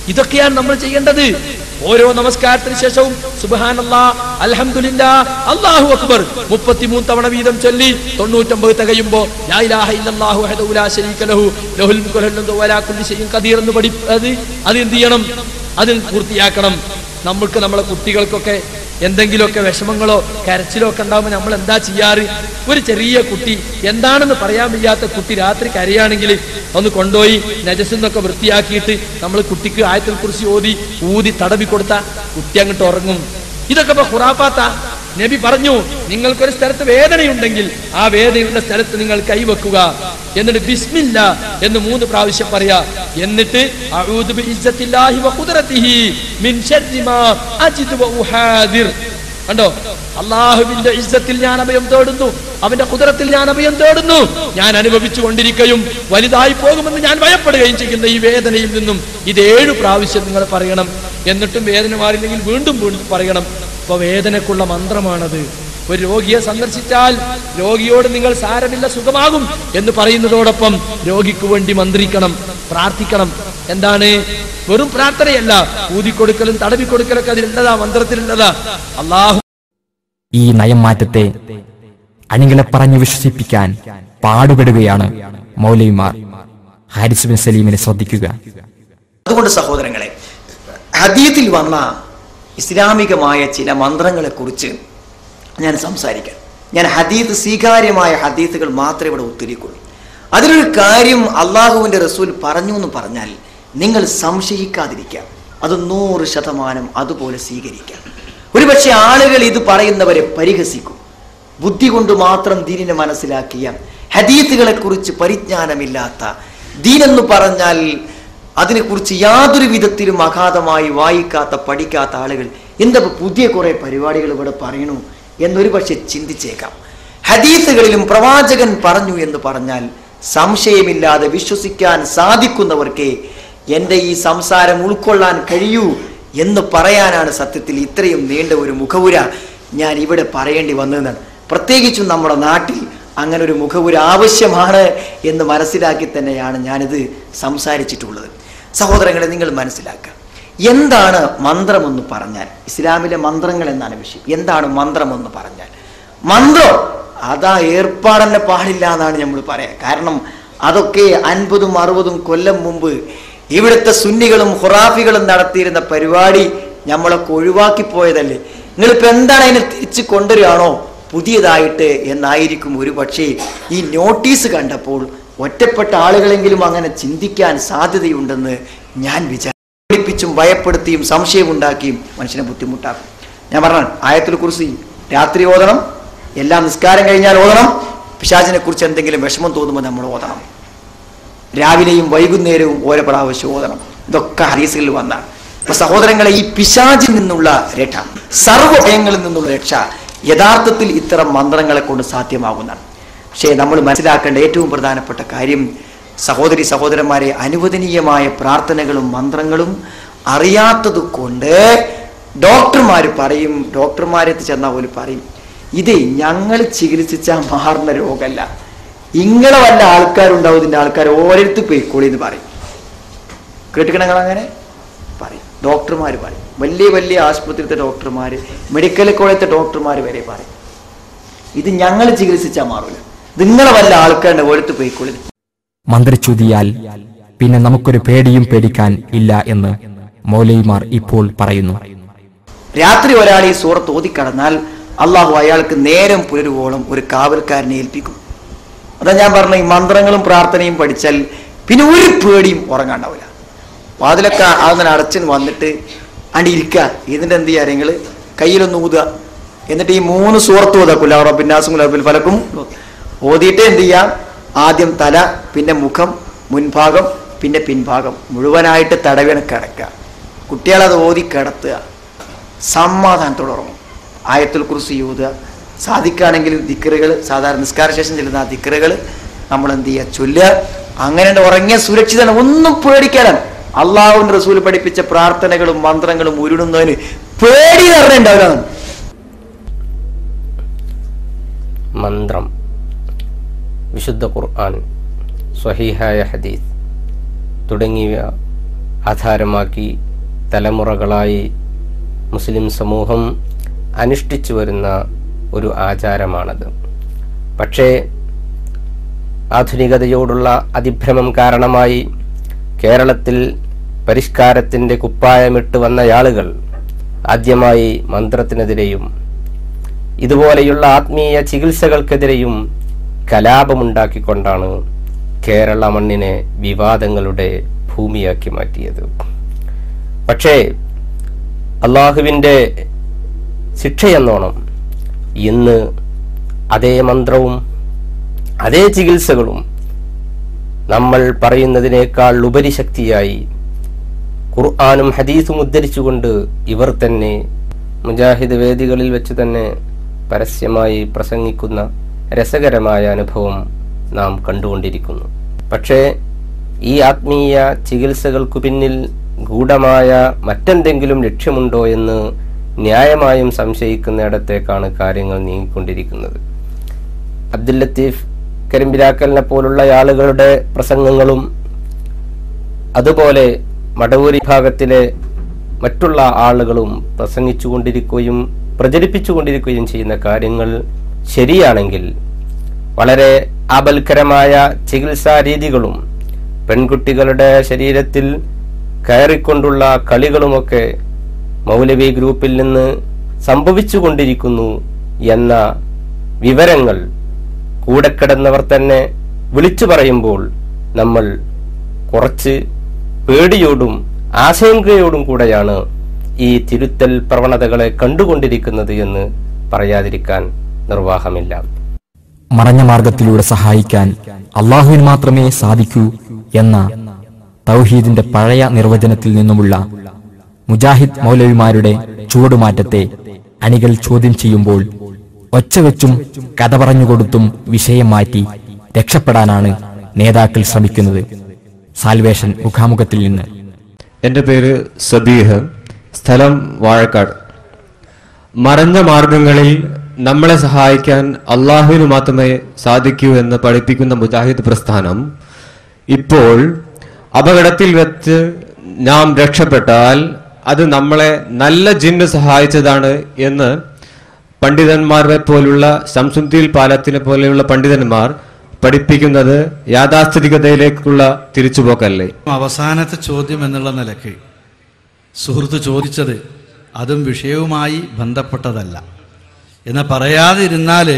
ഇതൊക്കെയാണ് നമ്മൾ ചെയ്യേണ്ടത്. ഓരോ നമസ്കാരത്തിന് ശേഷവും സുബഹാനല്ലാ അൽഹംദുലില്ലാ അല്ലാഹു അക്ബർ. മുപ്പത്തിമൂന്ന് തവണ വീതം ചൊല്ലി തൊണ്ണൂറ്റൊമ്പത് തികയുമ്പോ അത് എന്ത് ചെയ്യണം? അതിൽ പൂർത്തിയാക്കണം. നമ്മൾക്ക് നമ്മളെ കുട്ടികൾക്കൊക്കെ എന്തെങ്കിലുമൊക്കെ വിഷമങ്ങളോ കരച്ചിലോ ഒക്കെ ഉണ്ടാകുമ്പോൾ നമ്മൾ എന്താ ചെയ്യാറ്? ഒരു ചെറിയ കുട്ടി എന്താണെന്ന് പറയാൻ വയ്യാത്ത കുട്ടി രാത്രി കരയാണെങ്കിൽ ഒന്ന് കൊണ്ടുപോയി നജസ്സിന്നൊക്കെ വൃത്തിയാക്കിയിട്ട് നമ്മൾ കുട്ടിക്ക് ആയത്തിൽ കുറിച്ച് ഓതി ഊതി തടവി കൊടുത്ത കുട്ടി അങ്ങോട്ട് ഉറങ്ങും. ഇതൊക്കെ ഇപ്പൊ ഹുറാപ്പാത്ത നബി പറഞ്ഞു നിങ്ങൾക്കൊരു സ്ഥലത്ത് വേദനയുണ്ടെങ്കിൽ ആ വേദനയുള്ള സ്ഥലത്ത് നിങ്ങൾ കൈവെക്കുക. എന്നിട്ട് ബിസ്മില്ല എന്ന് മൂന്ന് പ്രാവശ്യം പറയാ. എന്നിട്ട് കണ്ടോ? അള്ളാഹുവിന്റെ ഇസ്സത്തിൽ ഞാൻ അഭയം തേടുന്നു അവന്റെ കുതിരത്തിൽ ഞാൻ അഭയം തേടുന്നു. ഞാൻ അനുഭവിച്ചു കൊണ്ടിരിക്കുകയും വലുതായി പോകുമെന്ന് ഞാൻ ഭയപ്പെടുകയും ചെയ്യുന്ന ഈ വേദനയിൽ നിന്നും ഇത് ഏഴു പ്രാവശ്യം നിങ്ങൾ പറയണം. എന്നിട്ടും വേദന മാറിയില്ലെങ്കിൽ വീണ്ടും വീണ്ടും പറയണം. അപ്പൊ വേദനക്കുള്ള മന്ത്രമാണത്. ഒരു രോഗിയെ സന്ദർശിച്ചാൽ രോഗിയോട് നിങ്ങൾ സാരമില്ല സുഖമാകും എന്ന് പറയുന്നതോടൊപ്പം രോഗിക്ക് വേണ്ടി മന്ത്രിക്കണം പ്രാർത്ഥിക്കണം. എന്താണ്? വെറും പ്രാർത്ഥനയല്ല ഊതിക്കൊടുക്കലും തടവിക്കൊടുക്കലൊക്കെ അതിലുള്ളതാ മന്ത്രത്തിലുള്ളതാ. അള്ളാഹു ഈ നയം മാറ്റത്തെ അണികളെ പറഞ്ഞു വിശ്വസിപ്പിക്കാൻ പാടുപെടുകയാണ് മൗലവിമാർ. ഹാരിസ് ബിൻ സലീമിനെ ശ്രദ്ധിക്കുക. അതുകൊണ്ട് സഹോദരങ്ങളെ ഹദീത്തിൽ വന്ന ഇസ്ലാമികമായ ചില മന്ത്രങ്ങളെക്കുറിച്ച് ഞാൻ സംസാരിക്കാം. ഞാൻ ഹദീത്ത് സ്വീകാര്യമായ ഹദീത്തുകൾ മാത്രമേ ഇവിടെ ഉത്തരിക്കുള്ളൂ അതിലൊരു കാര്യം അള്ളാഹുവിന്റെ റസൂൽ പറഞ്ഞു എന്ന് പറഞ്ഞാൽ നിങ്ങൾ സംശയിക്കാതിരിക്കാം. അത് നൂറ് ശതമാനം അതുപോലെ സ്വീകരിക്കാം. ഒരുപക്ഷെ ആളുകൾ ഇത് പറയുന്നവരെ പരിഹസിക്കും. ബുദ്ധി കൊണ്ട് മാത്രം ദീനിനെ മനസ്സിലാക്കിയ ഹദീത്തുകളെക്കുറിച്ച് പരിജ്ഞാനമില്ലാത്ത ദീനെന്ന് പറഞ്ഞാൽ അതിനെക്കുറിച്ച് യാതൊരു വിധത്തിലും അഗാധമായി വായിക്കാത്ത പഠിക്കാത്ത ആളുകൾ എന്താ പുതിയ കുറെ പരിപാടികൾ ഇവിടെ പറയണു എന്നൊരു പക്ഷെ ചിന്തിച്ചേക്കാം. ഹദീസുകളിലും പ്രവാചകൻ പറഞ്ഞു എന്ന് പറഞ്ഞാൽ സംശയമില്ലാതെ വിശ്വസിക്കാൻ സാധിക്കുന്നവർക്ക് എന്റെ ഈ സംസാരം ഉൾക്കൊള്ളാൻ കഴിയൂ എന്ന് പറയാനാണ് സത്യത്തിൽ ഇത്രയും നീണ്ട ഒരു മുഖവുര ഞാൻ ഇവിടെ പറയേണ്ടി വന്നതെന്നാണ്. പ്രത്യേകിച്ചും നമ്മുടെ നാട്ടിൽ അങ്ങനെ ഒരു മുഖവുര ആവശ്യമാണ് എന്ന് മനസ്സിലാക്കി തന്നെയാണ് ഞാനിത് സംസാരിച്ചിട്ടുള്ളത്. സഹോദരങ്ങളെ നിങ്ങൾ മനസ്സിലാക്കുക. എന്താണ് മന്ത്രമെന്ന് പറഞ്ഞാൽ ഇസ്ലാമിലെ മന്ത്രങ്ങൾ എന്നാണ് വിഷയം. എന്താണ് മന്ത്രമെന്ന് പറഞ്ഞാൽ മന്ത്രം അതാ ഏർപ്പാടന്നെ പാടില്ല എന്നാണ് നമ്മൾ പറയാം. കാരണം അതൊക്കെ അൻപതും അറുപതും കൊല്ലം മുമ്പ് ഇവിടുത്തെ സുന്നികളും ഹുറാഫികളും നടത്തിയിരുന്ന പരിപാടി നമ്മളൊക്കെ ഒഴിവാക്കി പോയതല്ലേ. നിങ്ങളിപ്പോൾ എന്താണ് അതിനെ തിരിച്ചു കൊണ്ടുവരികയാണോ? പുതിയതായിട്ട് എന്നായിരിക്കും ഒരു പക്ഷേ ഈ നോട്ടീസ് കണ്ടപ്പോൾ ഒറ്റപ്പെട്ട ആളുകളെങ്കിലും അങ്ങനെ ചിന്തിക്കാൻ സാധ്യതയുണ്ടെന്ന് ഞാൻ വിചാരിപ്പിച്ചും ഭയപ്പെടുത്തിയും സംശയമുണ്ടാക്കിയും മനുഷ്യനെ ബുദ്ധിമുട്ടാക്കും. ഞാൻ പറഞ്ഞു ആയത്തിൽ കുറിച്ച് രാത്രി ഓതണം എല്ലാ നിസ്കാരം കഴിഞ്ഞാൽ ഓതണം പിശാചിനെ കുറിച്ച് എന്തെങ്കിലും വിഷമം തോന്നുമ്പോൾ നമ്മൾ ഓതണം. രാവിലെയും വൈകുന്നേരവും ഓരോ പ്രാവശ്യം ഓതണം. ഇതൊക്കെ ഹരീസുകളിൽ വന്നാണ്. അപ്പൊ സഹോദരങ്ങളെ ഈ പിശാചിൽ നിന്നുള്ള രക്ഷ സർവഭയങ്ങളിൽ നിന്നുള്ള രക്ഷ യഥാർത്ഥത്തിൽ ഇത്തരം മന്ത്രങ്ങളെ കൊണ്ട് സാധ്യമാകുന്നതാണ്. പക്ഷേ നമ്മൾ മനസ്സിലാക്കേണ്ട ഏറ്റവും പ്രധാനപ്പെട്ട കാര്യം സഹോദരി സഹോദരന്മാരെ അനുവദനീയമായ പ്രാർത്ഥനകളും മന്ത്രങ്ങളും അറിയാത്തത് കൊണ്ട് ഡോക്ടർമാർ പറയും ഡോക്ടർമാരെത്തി ചെന്നാൽ പോലും പറയും ഇത് ഞങ്ങൾ ചികിത്സിച്ച മാറുന്ന രോഗമല്ല ഇങ്ങളെ വല്ല ആൾക്കാരുണ്ടാവും ഇതിന്റെ ആൾക്കാർ ഓരോരുത്തർ പോയിക്കോളി എന്ന് പറയും. കേട്ടിക്കണങ്ങൾ അങ്ങനെ? പറയും. ഡോക്ടർമാർ പറയും. വലിയ വലിയ ആശുപത്രിയിലത്തെ ഡോക്ടർമാർ മെഡിക്കൽ കോളേജിലത്തെ ഡോക്ടർമാർ വരെ പറയും. ഇത് ഞങ്ങൾ ചികിത്സിച്ചാൽ മാറൂല. നിങ്ങളെ വല്ല ആൾക്കാരുടെ ഓരത്ത് പോയിക്കൊള്ളി മന്ത്രി മന്ത്രിച്ചുതിയാൽ പിന്നെ നമുക്കൊരു പേടിയും പേടിക്കാൻ ഇല്ല എന്ന് മൗലൈമാർ ഇപ്പോൾ പറയുന്നു. രാത്രി ഒരാൾ ഈ സൂറത്ത് ഓതിക്കടന്നാൽ അള്ളാഹു അയാൾക്ക് നേരം പുലരുവോളം ഒരു കാവൽക്കാരനെ ഏൽപ്പിക്കും. അതാ ഞാൻ പറഞ്ഞ ഈ മന്ത്രങ്ങളും പ്രാർത്ഥനയും പഠിച്ചാൽ പിന്നെ ഒരു പേടിയും ഉറങ്ങാണ്ടാവില്ല. വാതിലൊക്കെ ആകുന്ന അടച്ചൻ വന്നിട്ട് അണ്ടി ഇരിക്കുക എന്നിട്ട് എന്ത് ചെയ്യാ നിങ്ങൾ? കയ്യിലൊന്ന് ഊതുക. എന്നിട്ട് ഈ മൂന്ന് സൂറത്ത് ഓതാ കുലാറോ പിന്നാസും കുലാബിൽ ഫലക്കും. ഓതിയിട്ട് എന്ത് ചെയ്യാം? ആദ്യം തല പിന്നെ മുഖം മുൻഭാഗം പിന്നെ പിൻഭാഗം മുഴുവനായിട്ട് തടവിന് കിടക്കുക. കുട്ടികളത് ഓതി കിടത്തുക. സമാധാനത്തോടെ ഉറങ്ങും. ആയത്തുൽ കുറിച്ച് യൂതുക സാധിക്കുകയാണെങ്കിൽ ദിക്കറുകൾ സാധാരണ നിസ്കാര ശേഷം ചെല്ലുന്ന ആ ദിക്കറുകൾ നമ്മൾ എന്ത് ചെയ്യുക? ചൊല്ലുക. അങ്ങനെ ഉറങ്ങിയ സുരക്ഷിതമാണ് ഒന്നും പേടിക്കാനാണ് അള്ളാഹുവിൻ റസൂൽ പഠിപ്പിച്ച പ്രാർത്ഥനകളും മന്ത്രങ്ങളും ഉരുടുന്നതിന് പേടി നിറഞ്ഞുണ്ടാവില്ല മന്ത്രം. വിശുദ്ധ ഖുർആൻ സ്വഹീഹായ ഹദീസ് തുടങ്ങിയ ആധാരമാക്കി തലമുറകളായി മുസ്ലിം സമൂഹം അനുഷ്ഠിച്ചു വരുന്ന ഒരു ആചാരമാണത്. പക്ഷേ ആധുനികതയോടുള്ള അതിഭ്രമം കാരണമായി കേരളത്തിൽ പരിഷ്കാരത്തിന്റെ കുപ്പായമിട്ട് വന്നയാളുകൾ ആദ്യമായി മന്ത്രത്തിനെതിരെയും ഇതുപോലെയുള്ള ആത്മീയ ചികിത്സകൾക്കെതിരെയും കലാപമുണ്ടാക്കിക്കൊണ്ടാണ് കേരള മണ്ണിനെ വിവാദങ്ങളുടെ ഭൂമിയാക്കി മാറ്റിയത്. പക്ഷേ അള്ളാഹുവിന്റെ ശിക്ഷയെന്നോണം ഇന്ന് അതേ മന്ത്രവും അതേ ചികിത്സകളും നമ്മൾ പറയുന്നതിനേക്കാൾ ഉപരിശക്തിയായി ഖുർആാനും ഹദീസും ഉദ്ധരിച്ചുകൊണ്ട് ഇവർ തന്നെ മുജാഹിദ് വേദികളിൽ വെച്ച് തന്നെ പരസ്യമായി പ്രസംഗിക്കുന്ന രസകരമായ അനുഭവം നാം കണ്ടുകൊണ്ടിരിക്കുന്നു. പക്ഷേ ഈ ആത്മീയ ചികിത്സകൾക്കു പിന്നിൽ ഗൂഢമായ മറ്റെന്തെങ്കിലും ലക്ഷ്യമുണ്ടോ എന്ന് ന്യായമായും സംശയിക്കുന്നിടത്തേക്കാണ് കാര്യങ്ങൾ നീങ്ങിക്കൊണ്ടിരിക്കുന്നത്. അബ്ദുൽ ലത്തീഫ് കരിമ്പിരാക്കലിനെ പോലുള്ള ആളുകളുടെ പ്രസംഗങ്ങളും അതുപോലെ മടവൂരി ഭാഗത്തിലെ മറ്റുള്ള ആളുകളും പ്രസംഗിച്ചുകൊണ്ടിരിക്കുകയും പ്രചരിപ്പിച്ചുകൊണ്ടിരിക്കുകയും ചെയ്യുന്ന കാര്യങ്ങൾ ശരിയാണെങ്കിൽ വളരെ ആപൽക്കരമായ ചികിത്സാ രീതികളും പെൺകുട്ടികളുടെ ശരീരത്തിൽ കയറിക്കൊണ്ടുള്ള കളികളുമൊക്കെ മൗലവി ഗ്രൂപ്പിൽ നിന്ന് സംഭവിച്ചുകൊണ്ടിരിക്കുന്നു എന്ന വിവരങ്ങൾ കൂടെ കിടന്നവർ തന്നെ വിളിച്ചു പറയുമ്പോൾ നമ്മൾ കുറച്ച് പേടിയോടും ആശങ്കയോടും കൂടെയാണ് ഈ തിരുത്തൽ പ്രവണതകളെ കണ്ടുകൊണ്ടിരിക്കുന്നത് എന്ന് പറയാതിരിക്കാൻ നിർവാഹമില്ല. മറഞ്ഞ മാർഗത്തിലൂടെ സഹായിക്കാൻ അള്ളാഹുവിന് മാത്രമേ സാധിക്കൂ എന്ന തൗഹീദിന്റെ പഴയ നിർവചനത്തിൽ നിന്നുമുള്ള മുജാഹിദ് മൗലവിമാരുടെ ചുവടുമാറ്റത്തെ അണികൾ ചോദ്യം ചെയ്യുമ്പോൾ ഒച്ചവെച്ചും കഥ പറഞ്ഞുകൊടുത്തും വിഷയം മാറ്റി രക്ഷപ്പെടാനാണ് നേതാക്കൾ ശ്രമിക്കുന്നത്. സാൽവേഷൻ മുഖാമുഖത്തിൽ നിന്ന്. എന്റെ പേര് സബീഹ്. സ്ഥലം വാഴക്കാട്. മറഞ്ഞ മാർഗങ്ങളിൽ നമ്മളെ സഹായിക്കാൻ അള്ളാഹുവിന് മാത്രമേ സാധിക്കൂ എന്ന് പഠിപ്പിക്കുന്ന മുജാഹിദ് പ്രസ്ഥാനം ഇപ്പോൾ അപകടത്തിൽ വെച്ച് നാം രക്ഷപ്പെട്ടാൽ അത് നമ്മളെ നല്ല ജിന്ന് സഹായിച്ചതാണ് എന്ന് പണ്ഡിതന്മാരെ പോലുള്ള ശംസുദ്ദീൻ പാലത്തിനെ പോലെയുള്ള പണ്ഡിതന്മാർ പഠിപ്പിക്കുന്നത് യാഥാസ്ഥിതികതയിലേക്കുള്ള തിരിച്ചുപോക്കല്ലേ? അവസാനത്തെ ചോദ്യം എന്നുള്ള നിലയ്ക്ക് സുഹൃത്ത് ചോദിച്ചത് അതും വിഷയവുമായി ബന്ധപ്പെട്ടതല്ല. എന്ന് പറയാതിരുന്നാൽ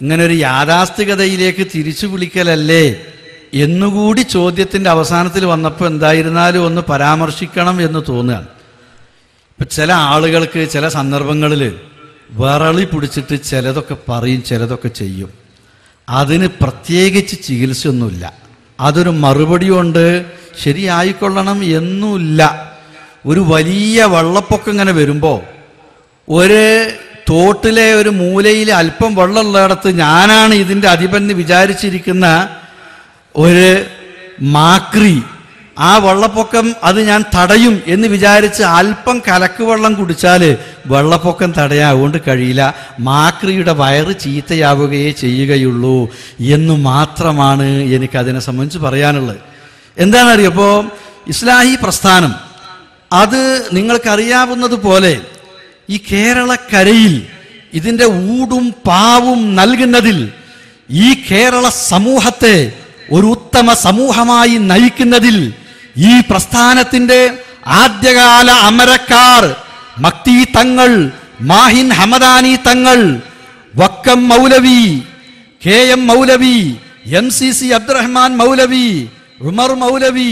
ഇങ്ങനൊരു യാഥാസ്ഥികതയിലേക്ക് തിരിച്ചു വിളിക്കലല്ലേ? എന്നുകൂടി ചോദ്യത്തിന്റെ അവസാനത്തിൽ വന്നപ്പോൾ എന്തായിരുന്നാലും ഒന്ന് പരാമർശിക്കണം എന്ന് തോന്നുകയാണ്. ഇപ്പം ചില ആളുകൾക്ക് ചില സന്ദർഭങ്ങളിൽ വിറളി പിടിച്ചിട്ട് ചിലതൊക്കെ പറയും ചിലതൊക്കെ ചെയ്യും. അതിന് പ്രത്യേകിച്ച് ചികിത്സയൊന്നുമില്ല. അതൊരു മറുപടി കൊണ്ട് ശരിയായിക്കൊള്ളണം എന്നുമില്ല. ഒരു വലിയ വെള്ളപ്പൊക്കം ഇങ്ങനെ വരുമ്പോൾ ഒരു തോട്ടിലെ ഒരു മൂലയിൽ അല്പം വെള്ളമുള്ളിടത്ത് ഞാനാണ് ഇതിന്റെ അധിപൻ വിചാരിച്ചിരിക്കുന്ന ഒരു മാക്രി. ആ വെള്ളപ്പൊക്കം അത് ഞാൻ തടയും എന്ന് വിചാരിച്ച് അല്പം കലക്ക് വെള്ളം കുടിച്ചാൽ വെള്ളപ്പൊക്കം തടയാൻ അതുകൊണ്ട് കഴിയില്ല. മാക്രിയുടെ വയറ് ചീത്തയാവുകയേ ചെയ്യുകയുള്ളൂ എന്ന് മാത്രമാണ് എനിക്ക് അതിനെ സംബന്ധിച്ച് പറയാനുള്ളത്. എന്താണെന്നറിയോ? ഇസ്ലാഹി പ്രസ്ഥാനം അത് നിങ്ങൾക്കറിയാവുന്നത് പോലെ ഈ കേരളക്കരയിൽ ഇതിന്റെ ഊടും പാവും നൽകുന്നതിൽ ഈ കേരള സമൂഹത്തെ ഒരു ഉത്തമ സമൂഹമായി നയിക്കുന്നതിൽ ഈ പ്രസ്ഥാനത്തിന്റെ ആദ്യകാല അമരക്കാർ Makti Thangal Mahin Hamadani Thangal Vakkom Moulavi K M Moulavi M C C Abdurahman Moulavi Umar Moulavi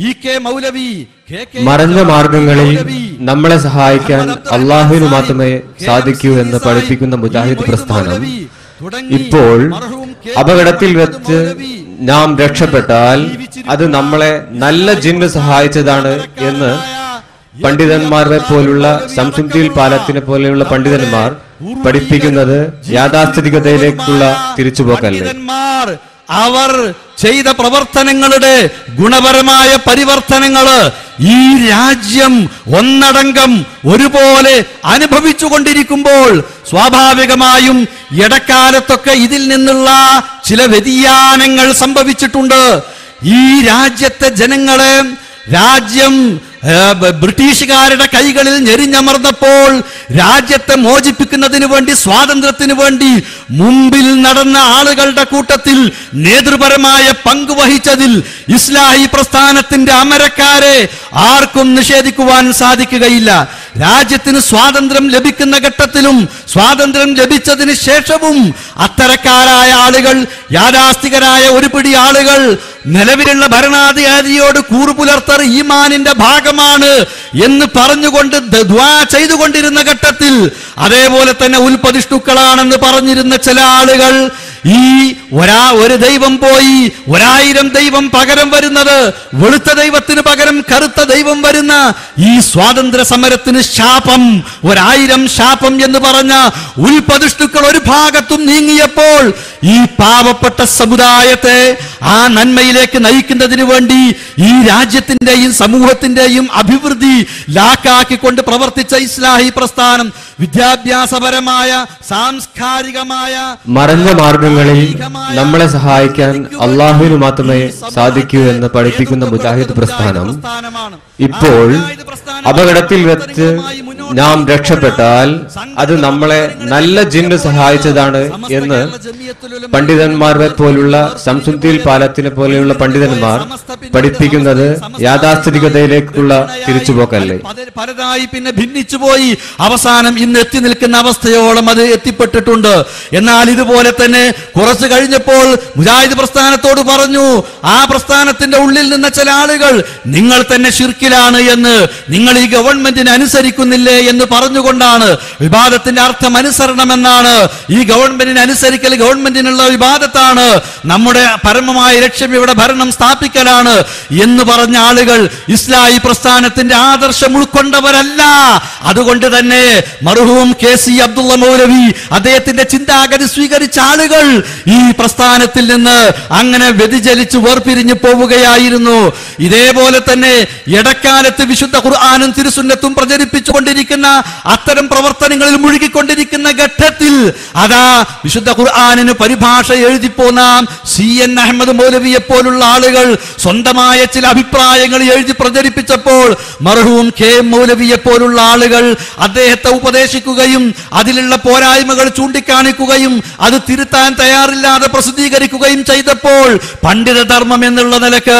E K Moulavi മറഞ്ഞ മാർഗങ്ങളിൽ നമ്മളെ സഹായിക്കാൻ അള്ളാഹുവിന് മാത്രമേ സാധിക്കൂ എന്ന് പഠിപ്പിക്കുന്ന മുജാഹിദ് പ്രസ്ഥാനം. ഇപ്പോൾ അപകടത്തിൽ വെച്ച് നാം രക്ഷപ്പെട്ടാൽ അത് നമ്മളെ നല്ല ജിന്ന് സഹായിച്ചതാണ് എന്ന് പണ്ഡിതന്മാരെ പോലുള്ള സംസുദ്ധിയിൽ പാലത്തിനെ പോലെയുള്ള പണ്ഡിതന്മാർ പഠിപ്പിക്കുന്നത് യാഥാസ്ഥിതികതയിലേക്കുള്ള തിരിച്ചുപോക്കല്ലേ? അവർ ചെയ്ത പ്രവർത്തനങ്ങളുടെ ഗുണപരമായ പരിവർത്തനങ്ങൾ ഈ രാജ്യം ഒന്നടങ്കം ഒരുപോലെ അനുഭവിച്ചു കൊണ്ടിരിക്കുമ്പോൾ സ്വാഭാവികമായും ഇടക്കാലത്തൊക്കെ ഇതിൽ നിന്നുള്ള ചില വ്യതിയാനങ്ങൾ സംഭവിച്ചിട്ടുണ്ട്. ഈ രാജ്യത്തെ ജനങ്ങളെ രാജ്യം ബ്രിട്ടീഷുകാരുടെ കൈകളിൽ ഞെരിഞ്ഞമർന്നപ്പോൾ രാജ്യത്തെ മോചിപ്പിക്കുന്നതിന് വേണ്ടി സ്വാതന്ത്ര്യത്തിന് വേണ്ടി മുമ്പിൽ നടന്ന ആളുകളുടെ കൂട്ടത്തിൽ നേതൃപരമായ പങ്ക് വഹിച്ചതിൽ ഇസ്ലാഹി പ്രസ്ഥാനത്തിന്റെ അമരക്കാരെ ആർക്കും നിഷേധിക്കുവാൻ സാധിക്കുകയില്ല. രാജ്യത്തിന് സ്വാതന്ത്ര്യം ലഭിക്കുന്ന ഘട്ടത്തിലും സ്വാതന്ത്ര്യം ലഭിച്ചതിന് ശേഷവും അത്തരക്കാരായ ആളുകൾ യാഥാസ്ഥികരായ ഒരു പിടി ആളുകൾ നിലവിലുള്ള ഭരണാധികാരിയോട് കൂറുപുലർത്തർ ഈമാനിന്റെ ഭാഗമാണ് എന്ന് പറഞ്ഞുകൊണ്ട് ചെയ്തുകൊണ്ടിരുന്ന ഘട്ടത്തിൽ അതേപോലെ തന്നെ ഉൽപ്പതിഷ്ണുക്കളാണെന്ന് പറഞ്ഞിരുന്ന ചില ആളുകൾ ഈ ഒരാ ഒരു ദൈവം പോയി ഒരായിരം ദൈവം പകരം വരുന്നത് വെളുത്ത ദൈവത്തിന് പകരം കറുത്ത ദൈവം വരുന്ന ഈ സ്വാതന്ത്ര്യ സമരത്തിന് ശാപം ഒരായിരം ശാപം എന്ന് പറഞ്ഞ ഉൽപതിഷ്ണുക്കൾ ഒരു ഭാഗത്തും നീങ്ങിയപ്പോൾ ഈ പാവപ്പെട്ട സമുദായത്തെ ആ നന്മയിലേക്ക് നയിക്കുന്നതിന് വേണ്ടി ഈ രാജ്യത്തിന്റെയും സമൂഹത്തിന്റെയും അഭിവൃദ്ധി ലാക്കാക്കിക്കൊണ്ട് പ്രവർത്തിച്ച ഇസ്ലാഹി പ്രസ്ഥാനം വിദ്യാഭ്യാസപരമായ സാംസ്കാരികമായ മറഞ്ഞ മാർഗങ്ങളിൽ നമ്മളെ സഹായിക്കാൻ അള്ളാഹുവിന് മാത്രമേ സാധിക്കൂ എന്ന് പഠിപ്പിക്കുന്ന മുജാഹിദ് പ്രസ്ഥാനം ഇപ്പോൾ അപകടത്തിൽ വെച്ച് നാം രക്ഷപ്പെട്ടാൽ അത് നമ്മളെ നല്ല ജിന്ന് സഹായിച്ചതാണ് എന്ന് പണ്ഡിതന്മാരെ പോലുള്ള സംസുദ്ദീൽ പാലത്തിനെ പോലെയുള്ള പണ്ഡിതന്മാർ പഠിപ്പിക്കുന്നത് യാഥാസ്ഥിതികതയിലേക്കുള്ള തിരിച്ചുപോക്കല്ലേ? പല- പലതായി പിന്നെ ഭിന്നിച്ചുപോയി. അവസാനം ഇന്ന് എത്തി നിൽക്കുന്ന അവസ്ഥയോളം അത് എത്തിപ്പെട്ടിട്ടുണ്ട്. എന്നാൽ ഇതുപോലെ തന്നെ കുറച്ച് കഴിഞ്ഞപ്പോൾ മുജാഹിദ് പ്രസ്ഥാനത്തോട് പറഞ്ഞു ആ പ്രസ്ഥാനത്തിന്റെ ഉള്ളിൽ നിന്ന ചില ആളുകൾ നിങ്ങൾ തന്നെ ഷിർക്കിലാണ് എന്ന് നിങ്ങൾ ഈ ഗവൺമെന്റിനെ അനുസരിക്കുന്നില്ലേ എന്ന് പറഞ്ഞുകൊണ്ടാണ് വിവാദത്തിന്റെ അർത്ഥം അനുസരണം എന്നാണ് ഈ ഗവൺമെന്റിനെ അനുസരിക്കൽ ഗവൺമെന്റിനുള്ള വിവാദത്താണ്. നമ്മുടെ പരമമായ ലക്ഷ്യം ഇവിടെ ഭരണം സ്ഥാപിക്കലാണ്. എന്ന് പറഞ്ഞ ആളുകൾ ഇസ്ലാഹി പ്രസ്ഥാനത്തിന്റെ ആദർശം ഉൾക്കൊണ്ടവരല്ല. അതുകൊണ്ട് തന്നെ മർഹൂം കെ സി അബ്ദുള്ള മൗലവി അദ്ദേഹത്തിന്റെ ചിന്താഗതി സ്വീകരിച്ച ആളുകൾ ഈ പ്രസ്ഥാനത്തിൽ നിന്ന് അങ്ങനെ വ്യതിചലിച്ച് വേർപിരിഞ്ഞു പോവുകയായിരുന്നു. ഇതേപോലെ തന്നെ ഇടക്കാലത്ത് വിശുദ്ധ ഖുർആാനും തിരുസുന്നത്തും പ്രചരിപ്പിച്ചുകൊണ്ടിരിക്കുന്ന അത്തരം പ്രവർത്തനങ്ങളിൽ മുഴുകിക്കൊണ്ടിരിക്കുന്ന ഘട്ടത്തിൽ അതാ വിശുദ്ധ ഖുർആാനിന് പരിഭാഷ എഴുതി എഴുതിപ്പോന്ന സി എൻ അഹമ്മദ് മൗലവിയെ പോലുള്ള ആളുകൾ സ്വന്തമായ ചില അഭിപ്രായങ്ങൾ എഴുതി പ്രചരിപ്പിച്ചപ്പോൾ മർഹൂം കെ മൗലവിയെ പോലുള്ള ആളുകൾ അദ്ദേഹത്തെ ഉപദേശിക്കുകയും അതിലുള്ള പോരായ്മകൾ ചൂണ്ടിക്കാണിക്കുകയും അത് തിരുത്താൻ തയ്യാറില്ലാതെ പ്രസിദ്ധീകരിക്കുകയും ചെയ്തപ്പോൾ പണ്ഡിതധർമ്മം എന്നുള്ള നിലയ്ക്ക്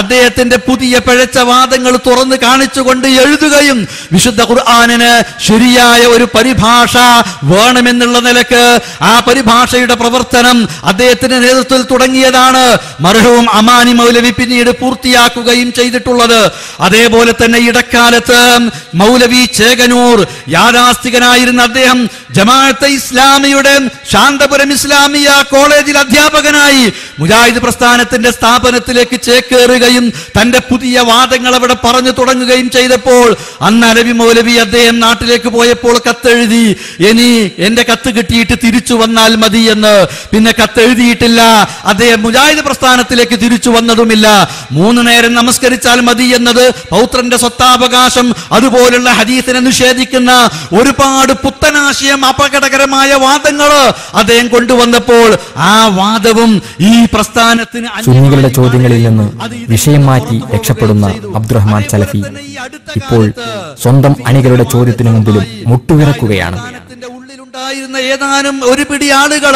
അദ്ദേഹത്തിന്റെ പുതിയ പിഴച്ച വാദങ്ങൾ തുറന്നു കാണിച്ചുകൊണ്ട് എഴുതുകയും വിശുദ്ധ ഖുർആാനിന് ശരിയായ ഒരു പരിഭാഷ വേണമെന്നുള്ള നിലയ്ക്ക് ആ പരിഭാഷയുടെ പ്രവർത്തനം അദ്ദേഹത്തിന്റെ നേതൃത്വത്തിൽ തുടങ്ങിയതാണ്. മർഹവും അമാനി മൗലവി പിന്നീട് പൂർത്തിയാക്കുകയും ചെയ്തിട്ടുള്ളത്. അതേപോലെ തന്നെ ഇടക്കാലത്ത് മൗലവി ചേകനൂർ യാഥാസ്ഥികനായിരുന്ന അദ്ദേഹം ജമാഅത്തെ ഇസ്ലാമിയുടെ ശാന്തപുരം ഇസ്ലാമിയ കോളേജിൽ അധ്യാപകനായി മുജാഹിദ് പ്രസ്ഥാനത്തിന്റെ സ്ഥാപനത്തിലേക്ക് ചേക്കേറുകയും തന്റെ പുതിയ വാദങ്ങൾ അവിടെ പറഞ്ഞു തുടങ്ങുകയും ചെയ്തപ്പോൾ അന്ന് അലവി മൗലവി അദ്ദേഹം നാട്ടിലേക്ക് പോയപ്പോൾ കത്തെഴുതി ഇനി എന്റെ കത്ത് കിട്ടിയിട്ട് തിരിച്ചു വന്നാൽ മതി എന്ന്. പിന്നെ കത്തെഴുതിയിട്ടില്ല അദ്ദേഹം മുജാഹിദ് പ്രസ്ഥാനത്തിലേക്ക് തിരിച്ചു വന്നതുമില്ല. മൂന്ന് നേരം നമസ്കരിച്ചാൽ മതി എന്നത് പൗത്രന്റെ സ്വത്താവകാശം അതുപോലുള്ള ഹദീസിനെ നിഷേധിക്കുന്ന ഒരുപാട് പുത്തനാശയം അപകടകരമായ വാദങ്ങൾ അദ്ദേഹം കൊണ്ടുവന്നപ്പോൾ ആ വാദവും ഈ പ്രസ്ഥാനത്തിന് സുന്നികളുടെ ചോദ്യങ്ങളിൽ നിന്ന് വിഷയം മാറ്റി രക്ഷപ്പെടുന്ന അബ്ദുറഹ്മാൻ സലഫി ഇപ്പോൾ സ്വന്തം അണികളുടെ ചോദ്യത്തിനു മുമ്പിലും മുട്ടുവിറക്കുകയാണ്. ത്തിന്റെ ഉള്ളിലുണ്ടായിരുന്ന ഏതാനും ഒരു പിടി ആളുകൾ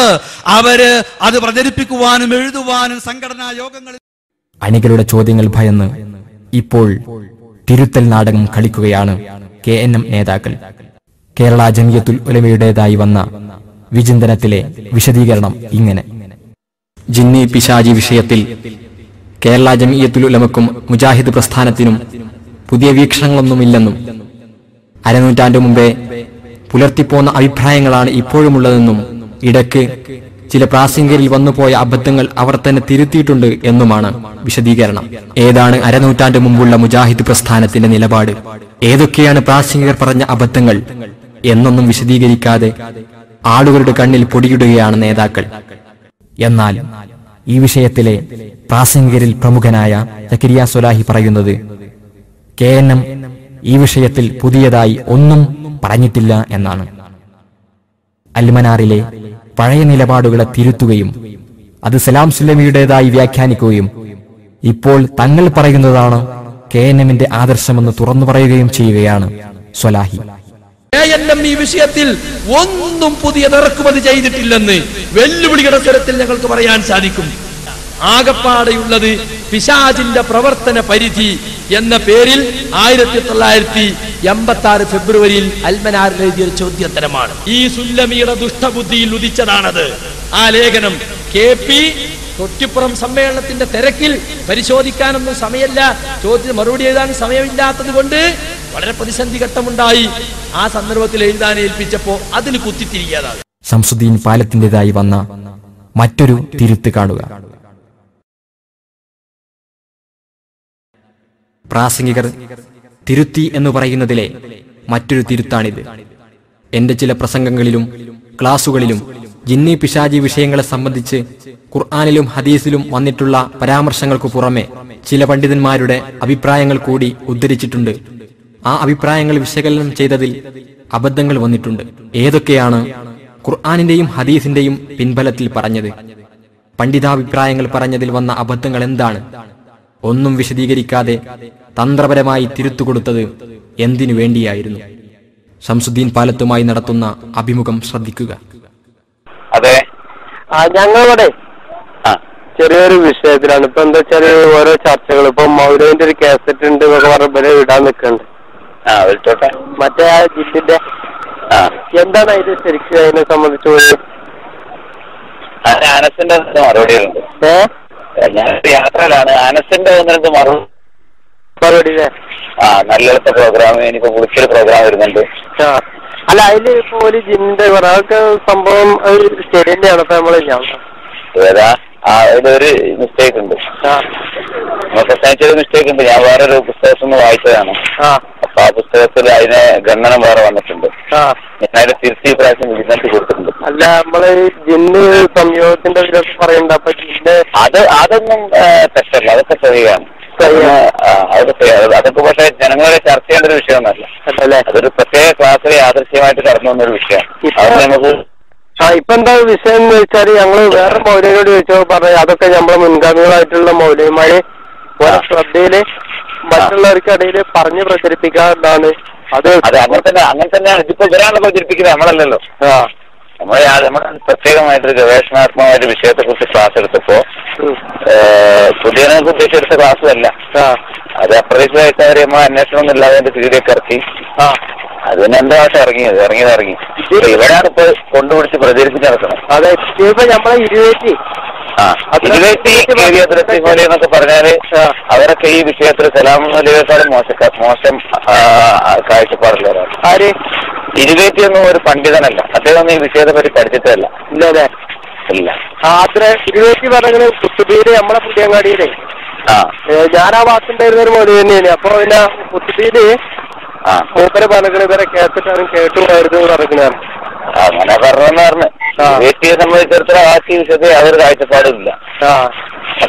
അവർ അത് പ്രചരിപ്പിക്കുവാനും എഴുതുവാനും സംഘടനാ യോഗങ്ങളിൽ അണികളുടെ ചോദ്യങ്ങൾ ഭയന്ന് ഇപ്പോൾ തിരുത്തൽ നാടകം കളിക്കുകയാണ് കെ എൻ എം നേതാക്കൾ. കേരള ജമിയത്തുൽ ഉലമയുടേതായി വന്ന വിചിന്തനത്തിലെ വിശദീകരണം ഇങ്ങനെ. ജിന്നി പിശാജി വിഷയത്തിൽ കേരള ജമിയത്തുൽ ഉലമക്കും മുജാഹിദ് പ്രസ്ഥാനത്തിനും പുതിയ വീക്ഷണങ്ങളൊന്നുമില്ലെന്നും അരനൂറ്റാണ്ടു മുമ്പേ പുലർത്തിപ്പോന്ന അഭിപ്രായങ്ങളാണ് ഇപ്പോഴുമുള്ളതെന്നും ഇടയ്ക്ക് ചില പ്രാസംഗികരിൽ വന്നുപോയ അബദ്ധങ്ങൾ അവർ തന്നെ തിരുത്തിയിട്ടുണ്ട് എന്നുമാണ് വിശദീകരണം. ഏതാണ് അരനൂറ്റാണ്ട് മുമ്പുള്ള മുജാഹിദ് പ്രസ്ഥാനത്തിന്റെ നിലപാട്? ഏതൊക്കെയാണ് പ്രാസംഗികർ പറഞ്ഞ അബദ്ധങ്ങൾ? എന്നൊന്നും വിശദീകരിക്കാതെ ആളുകളുടെ കണ്ണിൽ പൊടിയിടുകയാണ് നേതാക്കൾ. എന്നാൽ ഈ വിഷയത്തിലെ പ്രാസംഗികരിൽ പ്രമുഖനായ സക്കരിയ സൊലാഹി പറയുന്നത് കെ എൻ എം ഈ വിഷയത്തിൽ പുതിയതായി ഒന്നും പറഞ്ഞിട്ടില്ല എന്നാണ്. അൽമനാറിലെ പഴയ നിലപാടുകളെ തിരുത്തുകയും അത് സലാം സുലമിയുടേതായി വ്യാഖ്യാനിക്കുകയും ഇപ്പോൾ തങ്ങൾ പറയുന്നതാണ് കെ എൻ എമ്മിന്റെ ആദർശമെന്ന് തുറന്നു പറയുകയും ചെയ്യുകയാണ് സ്വലാഹി. എം ഈ വിഷയത്തിൽ ഒന്നും പുതിയ ഇറക്കുമതി ചെയ്തിട്ടില്ലെന്ന് വെല്ലുവിളിയുടെ സ്വരത്തിൽ ഞങ്ങൾക്ക് പറയാൻ സാധിക്കും. ആകപ്പാടെയുള്ളത് പിശാജിന്റെ പ്രവർത്തന പരിധി എന്ന പേരിൽ ആയിരത്തി തൊള്ളായിരത്തി എൺപത്തി ആറ് ഫെബ്രുവരിയിൽ അൽമനാറിൽ എഴുതിയ ഒരു ചോദ്യോത്തരമാണ്. ഈ സുല്ലമിയുടെ ദുഷ്ടബുദ്ധിയിൽ ഉദിച്ചതാണത്. ആ ലേഖനം കെ പി തൊട്ടിപ്പുറം സമ്മേളനത്തിന്റെ തിരക്കിൽ പരിശോധിക്കാനൊന്നും സമയമില്ല. ചോദ്യത്തിന് മറുപടി എഴുതാൻ സമയമില്ലാത്തത് കൊണ്ട് വളരെ പ്രതിസന്ധി ഘട്ടമുണ്ടായി. ആ സന്ദർഭത്തിൽ എഴുതാൻ ഏൽപ്പിച്ചപ്പോ അതിന് കുത്തിത്തിരിക്കാതാണ് ശംസുദ്ദീൻ പാലത്തിന്റെതായി വന്ന മറ്റൊരു തിരുത്ത് കാണുക. പ്രാസംഗികർ തിരുത്തി എന്ന് പറയുന്നതിലെ മറ്റൊരു തിരുത്താണിത്. എന്റെ ചില പ്രസംഗങ്ങളിലും ക്ലാസുകളിലും ജിന്നി പിശാജി വിഷയങ്ങളെ സംബന്ധിച്ച് ഖുർആാനിലും ഹദീസിലും വന്നിട്ടുള്ള പരാമർശങ്ങൾക്കു പുറമെ ചില പണ്ഡിതന്മാരുടെ അഭിപ്രായങ്ങൾ കൂടി ഉദ്ധരിച്ചിട്ടുണ്ട്. ആ അഭിപ്രായങ്ങൾ വിശകലനം ചെയ്തതിൽ അബദ്ധങ്ങൾ വന്നിട്ടുണ്ട്. ഏതൊക്കെയാണ് ഖുർആാനിന്റെയും ഹദീസിന്റെയും പിൻബലത്തിൽ പറഞ്ഞത്? പണ്ഡിതാഭിപ്രായങ്ങൾ പറഞ്ഞതിൽ വന്ന അബദ്ധങ്ങൾ എന്താണ്? ഒന്നും വിശദീകരിക്കാതെ തന്ത്രപരമായി തിരുത്തുകൊടുത്തത് എന്തിനു വേണ്ടിയായിരുന്നു? ശംസുദ്ദീൻ പാലത്തുമായി നടത്തുന്ന അഭിമുഖം ശ്രദ്ധിക്കുക. അതെ. ആ ഞങ്ങളവിടെ ചെറിയൊരു വിഷയത്തിലാണ്. ഇപ്പൊ എന്താ വെച്ചാൽ ഓരോ ചർച്ചകൾ ഇപ്പൊ മൗലവിന്റെ ഒരു കാസറ്റ് ഉണ്ട് എന്നൊക്കെ പറഞ്ഞ ഇടാൻ നിൽക്കുന്നുണ്ട്. മറ്റേ ആ ജിത്തിന്റെ എന്താണ് ഇത് ശരിക്കും അതിനെ സംബന്ധിച്ച് ആനസിന്റെ മറുപടി അനസിന്റെ മറുപടികളുണ്ട് ഞാൻ യാത്രയിലാണ്. അനസിന്റെ ഒന്ന് രണ്ട് മറുപടി ആ നല്ലത്തെ പ്രോഗ്രാം ഇനിയിപ്പോ വിളിച്ചൊരു പ്രോഗ്രാം വരുന്നുണ്ട്. അല്ല അതിൽ ഇപ്പൊ ഒരു ജിമ്മിന്റെ ഒരാൾക്ക് അതൊക്കെ സംഭവം ശരി തന്നെയാണ് ഇപ്പൊ നമ്മൾ അതിലൊരു മിസ്റ്റേക്ക് ഉണ്ട്. മിസ്റ്റേക്ക് ഉണ്ട്. ഞാൻ വേറൊരു പുസ്തകത്തിൽ നിന്ന് വായിച്ചതാണ്. അപ്പൊ ആ പുസ്തകത്തിൽ അതിനെ ഗണ്ണനം വേറെ വന്നിട്ടുണ്ട്. ഞാൻ അതിന്റെ തിരുത്തി പ്രാവശ്യം വിജ്ഞാനത്തിൽ കൊടുത്തിട്ടുണ്ട്. അല്ല നമ്മൾ ജിന്ന് സംയോഗത്തിന്റെ ഇതിലൊക്കെ പറയണ്ട അപ്പൊ ജിന്ന് അത് അതൊന്നും തെറ്റല്ല. അതൊക്കെ ശരിയാണ് അതൊക്കെ പക്ഷെ അത് അതൊക്കെ പക്ഷേ ജനങ്ങളെ ചർച്ച ചെയ്യേണ്ട ഒരു വിഷയമൊന്നല്ല അതൊരു പ്രത്യേക ക്ലാസ്സിലെ യാദൃശ്യമായിട്ട് കടന്നു വന്ന ഒരു വിഷയം അത് നമുക്ക് ആ ഇപ്പൊ എന്താ വിഷയം എന്ന് വെച്ചാൽ ഞങ്ങൾ വേറെ മൗലയോട് ചോദിച്ചപ്പോ പറഞ്ഞു അതൊക്കെ നമ്മളെ മുൻഗാമികളായിട്ടുള്ള മൗലവിമാര് ഓരോ ശ്രദ്ധയിൽ മറ്റുള്ളവർക്കിടയിൽ പറഞ്ഞു പ്രചരിപ്പിക്കാറുണ്ടാണ്. അത് അത് അങ്ങനെ തന്നെ അങ്ങനെ തന്നെയാണ്. ഇതിപ്പോ ഇവരാണല്ലോ പ്രചരിപ്പിക്കുന്നത് നമ്മളല്ലല്ലോ. നമ്മൾ നമ്മൾ പ്രത്യേകമായിട്ടൊരു ഗവേഷണാത്മകമായിട്ട് വിഷയത്തെ കുറിച്ച് ക്ലാസ് എടുത്തപ്പോ. പുതിയതിനെ ഉദ്ദേശിച്ച് എടുത്ത ക്ലാസ് അല്ല. അത് അപ്രതീക്ഷിതമായിട്ട് അവർ നമ്മൾ അന്വേഷണം ഒന്നും ഇല്ലാതെ അതിന്റെ തീരെയൊക്കെ ഇറക്കി. ആ. തന്നെ എന്റെ ഭാഷ ഇറങ്ങിയത്? ഇറങ്ങിയത് ഇറങ്ങി. ഇവരാണ് ഇപ്പൊ കൊണ്ടുപിടിച്ച് പ്രചരിപ്പിച്ച് നടക്കുന്നത്. അതെ. ഇപ്പൊ നമ്മളെ ഇരുപത്തി എന്നൊക്കെ പറഞ്ഞാൽ അവരൊക്കെ ഈ വിഷയത്തിൽ സലാം അലിയേക്കാളും മോശം മോശം കാഴ്ചപ്പാടുള്ളവരാണ്. ആര്? ഇരുപത്തിയൊന്നും ഒരു പണ്ഡിതനല്ല. അദ്ദേഹം ഈ വിഷയത്തെ പറ്റി പഠിച്ചിട്ടല്ല ഇല്ലല്ലേ ഇല്ല. ആത്ര അത്ര ഇരുപത്തി പറഞ്ഞത് കുത്തുബീര് നമ്മളെ പുതിയങ്ങാടിയിലെ. ഞാൻ ആ വാക്കുണ്ടായിരുന്ന ഒരു മൊഴി തന്നെയാണ്. അപ്പൊ പിന്നെ കുത്തുബീര് ആ. മൂപ്പരെ പറഞ്ഞത് ഇവരെ കേട്ടിട്ടാണ് കേട്ടു പോയത് നടക്കുന്നതാണ് അങ്ങനെ പറഞ്ഞെന്ന് പറഞ്ഞു. വ്യക്തിയെ സംബന്ധിച്ചിടത്തോളം ആ വിഷയത്തിൽ യാതൊരു കാഴ്ചപ്പാടും ഇല്ല ആ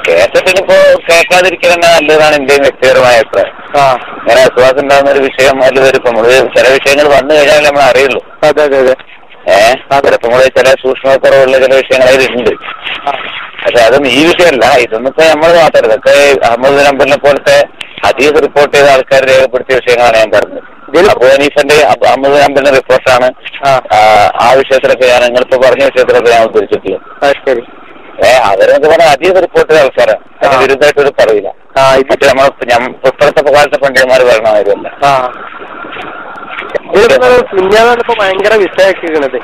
കേട്ടിട്ടിനിപ്പോ കേൾക്കാതിരിക്കൽ തന്നെ നല്ലതാണ് എന്റെയും വ്യക്തിപരമായ അഭിപ്രായം. ഇങ്ങനെ വിശ്വാസം ഉണ്ടാകുന്ന ഒരു വിഷയം അല്ല വരും നമ്മൾ ചില വിഷയങ്ങൾ വന്നു കഴിഞ്ഞാൽ നമ്മൾ അറിയുള്ളൂ. അതെ അതെ അതെ. ഏഹ് ചിലപ്പോ നമ്മൾ ചില സൂക്ഷ്മക്കുറവുള്ള ചില വിഷയങ്ങൾ അതിലുണ്ട് പക്ഷെ അതൊന്നും ഈ വിഷയമല്ല. ഇതൊന്നും ഇപ്പൊ നമ്മൾ മാത്രം ഇതൊക്കെ അഹമ്മദ് നമ്പലിനെ പോലത്തെ അധികം റിപ്പോർട്ട് ചെയ്ത ആൾക്കാർ രേഖപ്പെടുത്തിയ വിഷയങ്ങളാണ് ഞാൻ പറഞ്ഞത്. ഹനീഫന്റെ അഹമ്മദ് റിപ്പോർട്ട് റിപ്പോർട്ടാണ് ആ. വിഷയത്തിലൊക്കെ ഞാൻ നിങ്ങളിപ്പോ പറഞ്ഞ വിഷയത്തിലൊക്കെ ഞാൻ ഉദ്ധരിച്ചിട്ടുള്ളത് ഏ ഏഹ് അവരെന്നൊക്കെ പറഞ്ഞാൽ അധികം റിപ്പോർട്ട് ചെയ്ത ആൾക്കാരാണ് അതിന്. വിരുദ്ധമായിട്ട് ഒരു പറയില്ല. മറ്റേ നമ്മൾ പുസ്തകത്തെ കാലത്തെ പണ്ഡിതന്മാർ പറയണ കാര്യമല്ല ആ. ഇതിപ്പോ കുഞ്ഞാതാണ് ഇപ്പൊ ഭയങ്കര വിഷയാക്കിക്കണത്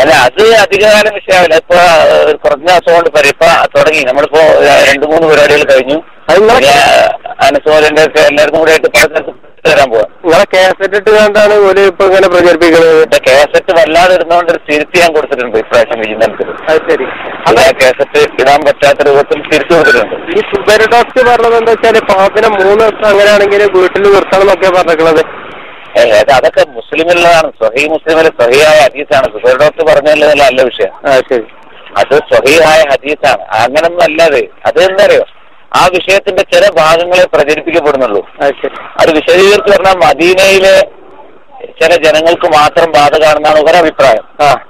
അല്ല അത് അധികകാലം വിഷയമില്ല ഇപ്പൊ കുറച്ച് കുറഞ്ഞ ദിവസം കൊണ്ട് ഇപ്പൊ തുടങ്ങി. നമ്മളിപ്പോ രണ്ടു മൂന്ന് പരിപാടികൾ കഴിഞ്ഞു. അനുസോദന്റെ അനസോലിന്റെ ഒക്കെ എല്ലാവർക്കും കൂടെ ആയിട്ട് പല സ്ഥലത്ത് തരാൻ പോവാം. നിങ്ങളെ കേസറ്റ് ഇട്ട് കണ്ടാണ് ഓൽ ഇപ്പൊ ഇങ്ങനെ പ്രചരിപ്പിക്കുന്നത്? കാസറ്റ് വല്ലാതെ ഇടുന്നതുകൊണ്ട് ഒരു തിരുത്തി ഞാൻ കൊടുത്തിട്ടുണ്ട് ഇപ്രാവശ്യം ശരി. അത് കാസറ്റ് ഇടാൻ പറ്റാത്ത രൂപത്തിൽ തിരിച്ചു കൊടുത്തിട്ടുണ്ട്. ഈ സുബരി ഡോക്ടർ പറഞ്ഞത് എന്താ വെച്ചാൽ പാപ്പിനെ മൂന്ന് ദിവസം അങ്ങനെയാണെങ്കിൽ വീട്ടിൽ നിർത്തണം എന്നൊക്കെ പറഞ്ഞിട്ടുള്ളത്. അതൊക്കെ മുസ്ലിമിലാണ് സഹി മുസ്ലിമിലെ സ്വഹിയായ ഹദീസാണ്. സുബൈർ ഡോക്ടർ നല്ല വിഷയം. ആ ശരി. അത് സഹിയായ ഹദീസാണ്. അങ്ങനൊന്നും അല്ലാതെ അത് എന്തറിയോ ആ വിഷയത്തിന്റെ ചില ഭാഗങ്ങളെ പ്രചരിപ്പിക്കപ്പെടുന്നുള്ളൂ. അത് വിശദീകരിച്ച് പറഞ്ഞാൽ മദീനയിലെ ചില ജനങ്ങൾക്ക് മാത്രം ബാധകമാണെന്നാണ് ഒരഭിപ്രായം. ആ.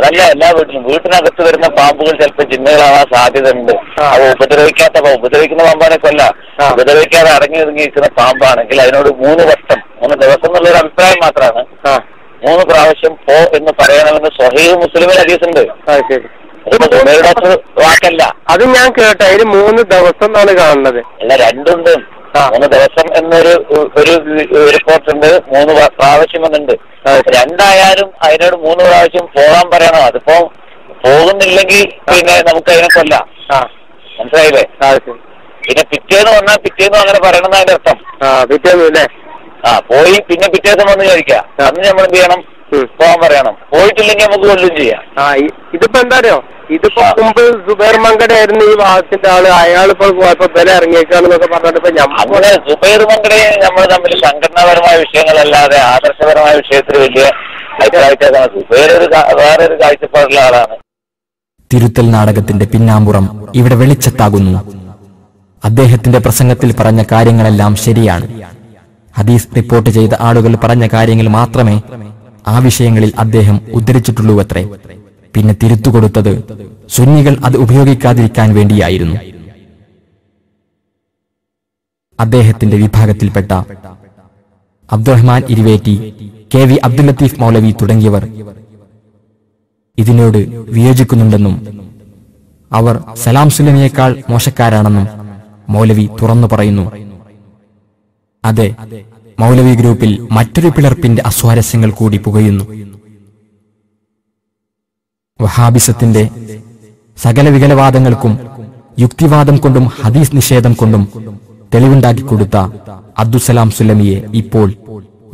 അതല്ല എല്ലാ വീട്ടിലും വീട്ടിനകത്ത് വരുന്ന പാമ്പുകൾ ചിലപ്പോൾ ജിന്നുകളാവാൻ സാധ്യത ഉണ്ട് അത് ഉപദ്രവിക്കാത്ത ഉപദ്രവിക്കുന്ന പാമ്പാനെ കൊല്ല ഉപദ്രവിക്കാതെ അടങ്ങി ഒതുങ്ങി നിൽക്കുന്ന പാമ്പാണെങ്കിൽ അതിനോട് മൂന്ന് വട്ടം മൂന്ന് ദിവസം എന്നുള്ള ഒരു അഭിപ്രായം മാത്രമാണ്. മൂന്ന് പ്രാവശ്യം പോ എന്ന് പറയണമെന്ന് സ്വഹീഹ് മുസ്ലിമിൽ ഹദീസുണ്ട് വാക്കല്ല. അത് ഞാൻ കേട്ടെ അതിന് മൂന്ന് ദിവസം എന്നാണ് കാണുന്നത്. അല്ല രണ്ടുണ്ട്. മൂന്ന് ദിവസം എന്നൊരു ഒരു റിപ്പോർട്ട് ഉണ്ട്. മൂന്ന് പ്രാ- പ്രാവശ്യം എന്നുണ്ട് രണ്ടായാലും അതിനോട് മൂന്ന് പ്രാവശ്യം പോകാൻ പറയണം. അതിപ്പോ പോകുന്നില്ലെങ്കിൽ പിന്നെ നമുക്ക് അതിനെ കൊല്ലാം. മനസ്സിലായില്ലേ? പിന്നെ പിറ്റേന്ന് വന്നാൽ പിറ്റേന്ന് അങ്ങനെ പറയണം അതിന്റെ അർത്ഥം. പിറ്റേന്ന് അല്ലേ ആ പോയി പിന്നെ പിറ്റേ ദിവസം വന്ന് ചോദിക്കാം അന്ന് നമ്മൾ എന്ത് ചെയ്യണം? പോകാൻ പറയണം. പോയിട്ടില്ലെങ്കിൽ നമുക്ക് കൊല്ലും ചെയ്യാം. ഇതിപ്പോ എന്താ അറിയോ? ഇതിപ്പോ മുമ്പ് സുബൈർ മങ്കട ആയിരുന്നു ഈ ഭാഗത്തിന്റെ ആൾ. അയാളിപ്പോ പോയപ്പോ വില ഇറങ്ങിയേക്കാണെന്നൊക്കെ പറഞ്ഞിട്ട് ഇപ്പൊ ഞമ്മ സുബേർ സുബൈർ മങ്കടയെ നമ്മൾ തമ്മിൽ സംഘടനാപരമായ വിഷയങ്ങളല്ലാതെ ആദർശപരമായ വിഷയത്തിൽ വലിയ സുബൈർ ഒരു കാ- കാഴ്ചപ്പാടുള്ള ആളാണ്. തിരുത്തൽ നാടകത്തിന്റെ പിന്നാമ്പുറം ഇവിടെ വെളിച്ചത്താകുന്നു. അദ്ദേഹത്തിന്റെ പ്രസംഗത്തിൽ പറഞ്ഞ കാര്യങ്ങളെല്ലാം ശരിയാണ്. ഹദീസ് റിപ്പോർട്ട് ചെയ്ത ആളുകൾ പറഞ്ഞ കാര്യങ്ങൾ മാത്രമേ ആ വിഷയങ്ങളിൽ അദ്ദേഹം ഉദ്ധരിച്ചിട്ടുള്ളൂവത്രേ. പിന്നെ തിരുത്തു തിരുത്തുകൊടുത്തത് സുന്നികൾ അത് ഉപയോഗിക്കാതിരിക്കാൻ വേണ്ടിയായിരുന്നു. അദ്ദേഹത്തിന്റെ വിഭാഗത്തിൽപ്പെട്ട അബ്ദുറഹ്മാൻ ഇരുവേറ്റി കെ വി അബ്ദുൽ ലത്തീഫ് മൗലവി തുടങ്ങിയവർ ഇതിനോട് വിയോജിക്കുന്നുണ്ടെന്നും അവർ സലാം സുലമിയേക്കാൾ മോശക്കാരാണെന്നും മൗലവി തുറന്നു പറയുന്നു. അതെ മൗലവി ഗ്രൂപ്പിൽ മറ്റൊരു പിളർപ്പിന്റെ അസ്വാരസ്യങ്ങൾ കൂടി പുകയുന്നു. വഹാബിസത്തിന്റെ സകല വികലവാദങ്ങൾക്കും യുക്തിവാദം കൊണ്ടും ഹദീസ് നിഷേധം കൊണ്ടും തെളിവുണ്ടാക്കി കൊടുത്ത അബ്ദുസലാം സുലമിയെ ഇപ്പോൾ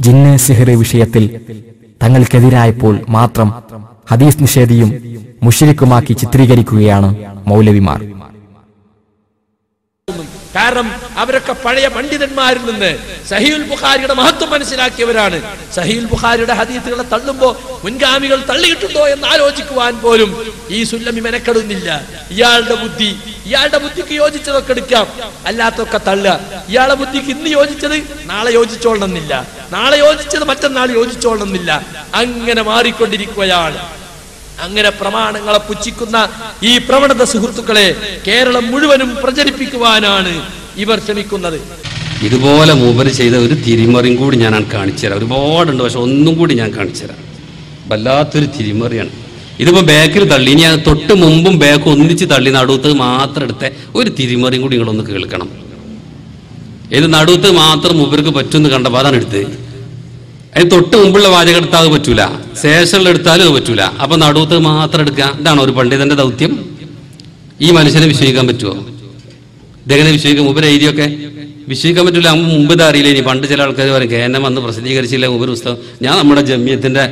ജിന്ന സിഹറ് വിഷയത്തിൽ തങ്ങൾക്കെതിരായപ്പോൾ മാത്രം ഹദീസ് നിഷേധിയും മുഷിരിക്കുമാക്കി ചിത്രീകരിക്കുകയാണ് മൗലവിമാർ. കാരണം അവരൊക്കെ പഴയ പണ്ഡിതന്മാരിൽ നിന്ന് സഹീൽ ബുഖാരിയുടെ മഹത്വം മനസ്സിലാക്കിയവരാണ്. സഹീൽ ബുഖാരിയുടെ ഹദീത്തുകളെ തള്ളുമ്പോ മുൻഗാമികൾ തള്ളിയിട്ടുണ്ടോ എന്ന് ആലോചിക്കുവാൻ പോലും ഈ സുല്ലമി മെനക്കെടുന്നില്ല. ഇയാളുടെ ബുദ്ധി ഇയാളുടെ ബുദ്ധിക്ക് യോജിച്ചതൊക്കെ എടുക്കാം. അല്ലാത്തൊക്കെ തള്ളുക. ഇയാളുടെ ബുദ്ധിക്ക് ഇന്ന് യോജിച്ചത് നാളെ യോജിച്ചോളണമെന്നില്ല. നാളെ യോജിച്ചത് മറ്റന്നാൾ യോജിച്ചോളണമെന്നില്ല. അങ്ങനെ മാറിക്കൊണ്ടിരിക്കുകയാണ്. അങ്ങനെ പ്രമാണങ്ങളെ പുച്ഛിക്കുന്ന ഈ പ്രവണത സുഹൃത്തുക്കളെ കേരളം മുഴുവനും പ്രചരിപ്പിക്കുവാനാണ് ഇവർ ശ്രമിക്കുന്നത് ഇതുപോലെ മൂപ്പര് ചെയ്ത ഒരു തിരിമറിയും കൂടി ഞാൻ കാണിച്ചു തരാം. ഒരുപാടുണ്ട് പക്ഷെ ഒന്നും കൂടി ഞാൻ കാണിച്ചു തരാം. വല്ലാത്തൊരു തിരിമറിയാണ്. ഇതിപ്പോ ബാക്കിൽ തള്ളി. ഇനി തൊട്ട് മുമ്പും ബാക്ക് ഒന്നിച്ച് തള്ളി നടുവത്ത് മാത്രം എടുത്ത ഒരു തിരിമറിയും കൂടി നിങ്ങളൊന്ന് കേൾക്കണം. ഇത് നടുവത്ത് മാത്രം മൂപ്പർക്ക് പറ്റുമെന്ന് കണ്ടപ്പോൾ അതാണ് എടുത്തത്. അതിന് തൊട്ട് മുമ്പുള്ള വാചകം എടുത്താൽ അത് പറ്റൂല. ശേഷമുള്ള എടുത്താലും അത് പറ്റൂല. അപ്പൊ നടുവത്ത് മാത്രം എടുക്കുക. ഇതാണ് ഒരു പണ്ഡിതന്റെ ദൗത്യം. ഈ മനുഷ്യനെ വിശ്വസിക്കാൻ പറ്റുമോ ഇതെങ്ങനെ വിശ്വസിക്കും. മുമ്പ് എഴുതിയൊക്കെ. വിശ്വസിക്കാൻ പറ്റില്ല നമുക്ക് മുമ്പ് അറിയില്ല ഇനി. പണ്ട് ചില ആൾക്കാർ പറയും കേനം വന്ന് പ്രസിദ്ധീകരിച്ചില്ല. ഉപര പുസ്തകം. ഞാൻ നമ്മുടെ ജമ്യത്തിന്റെ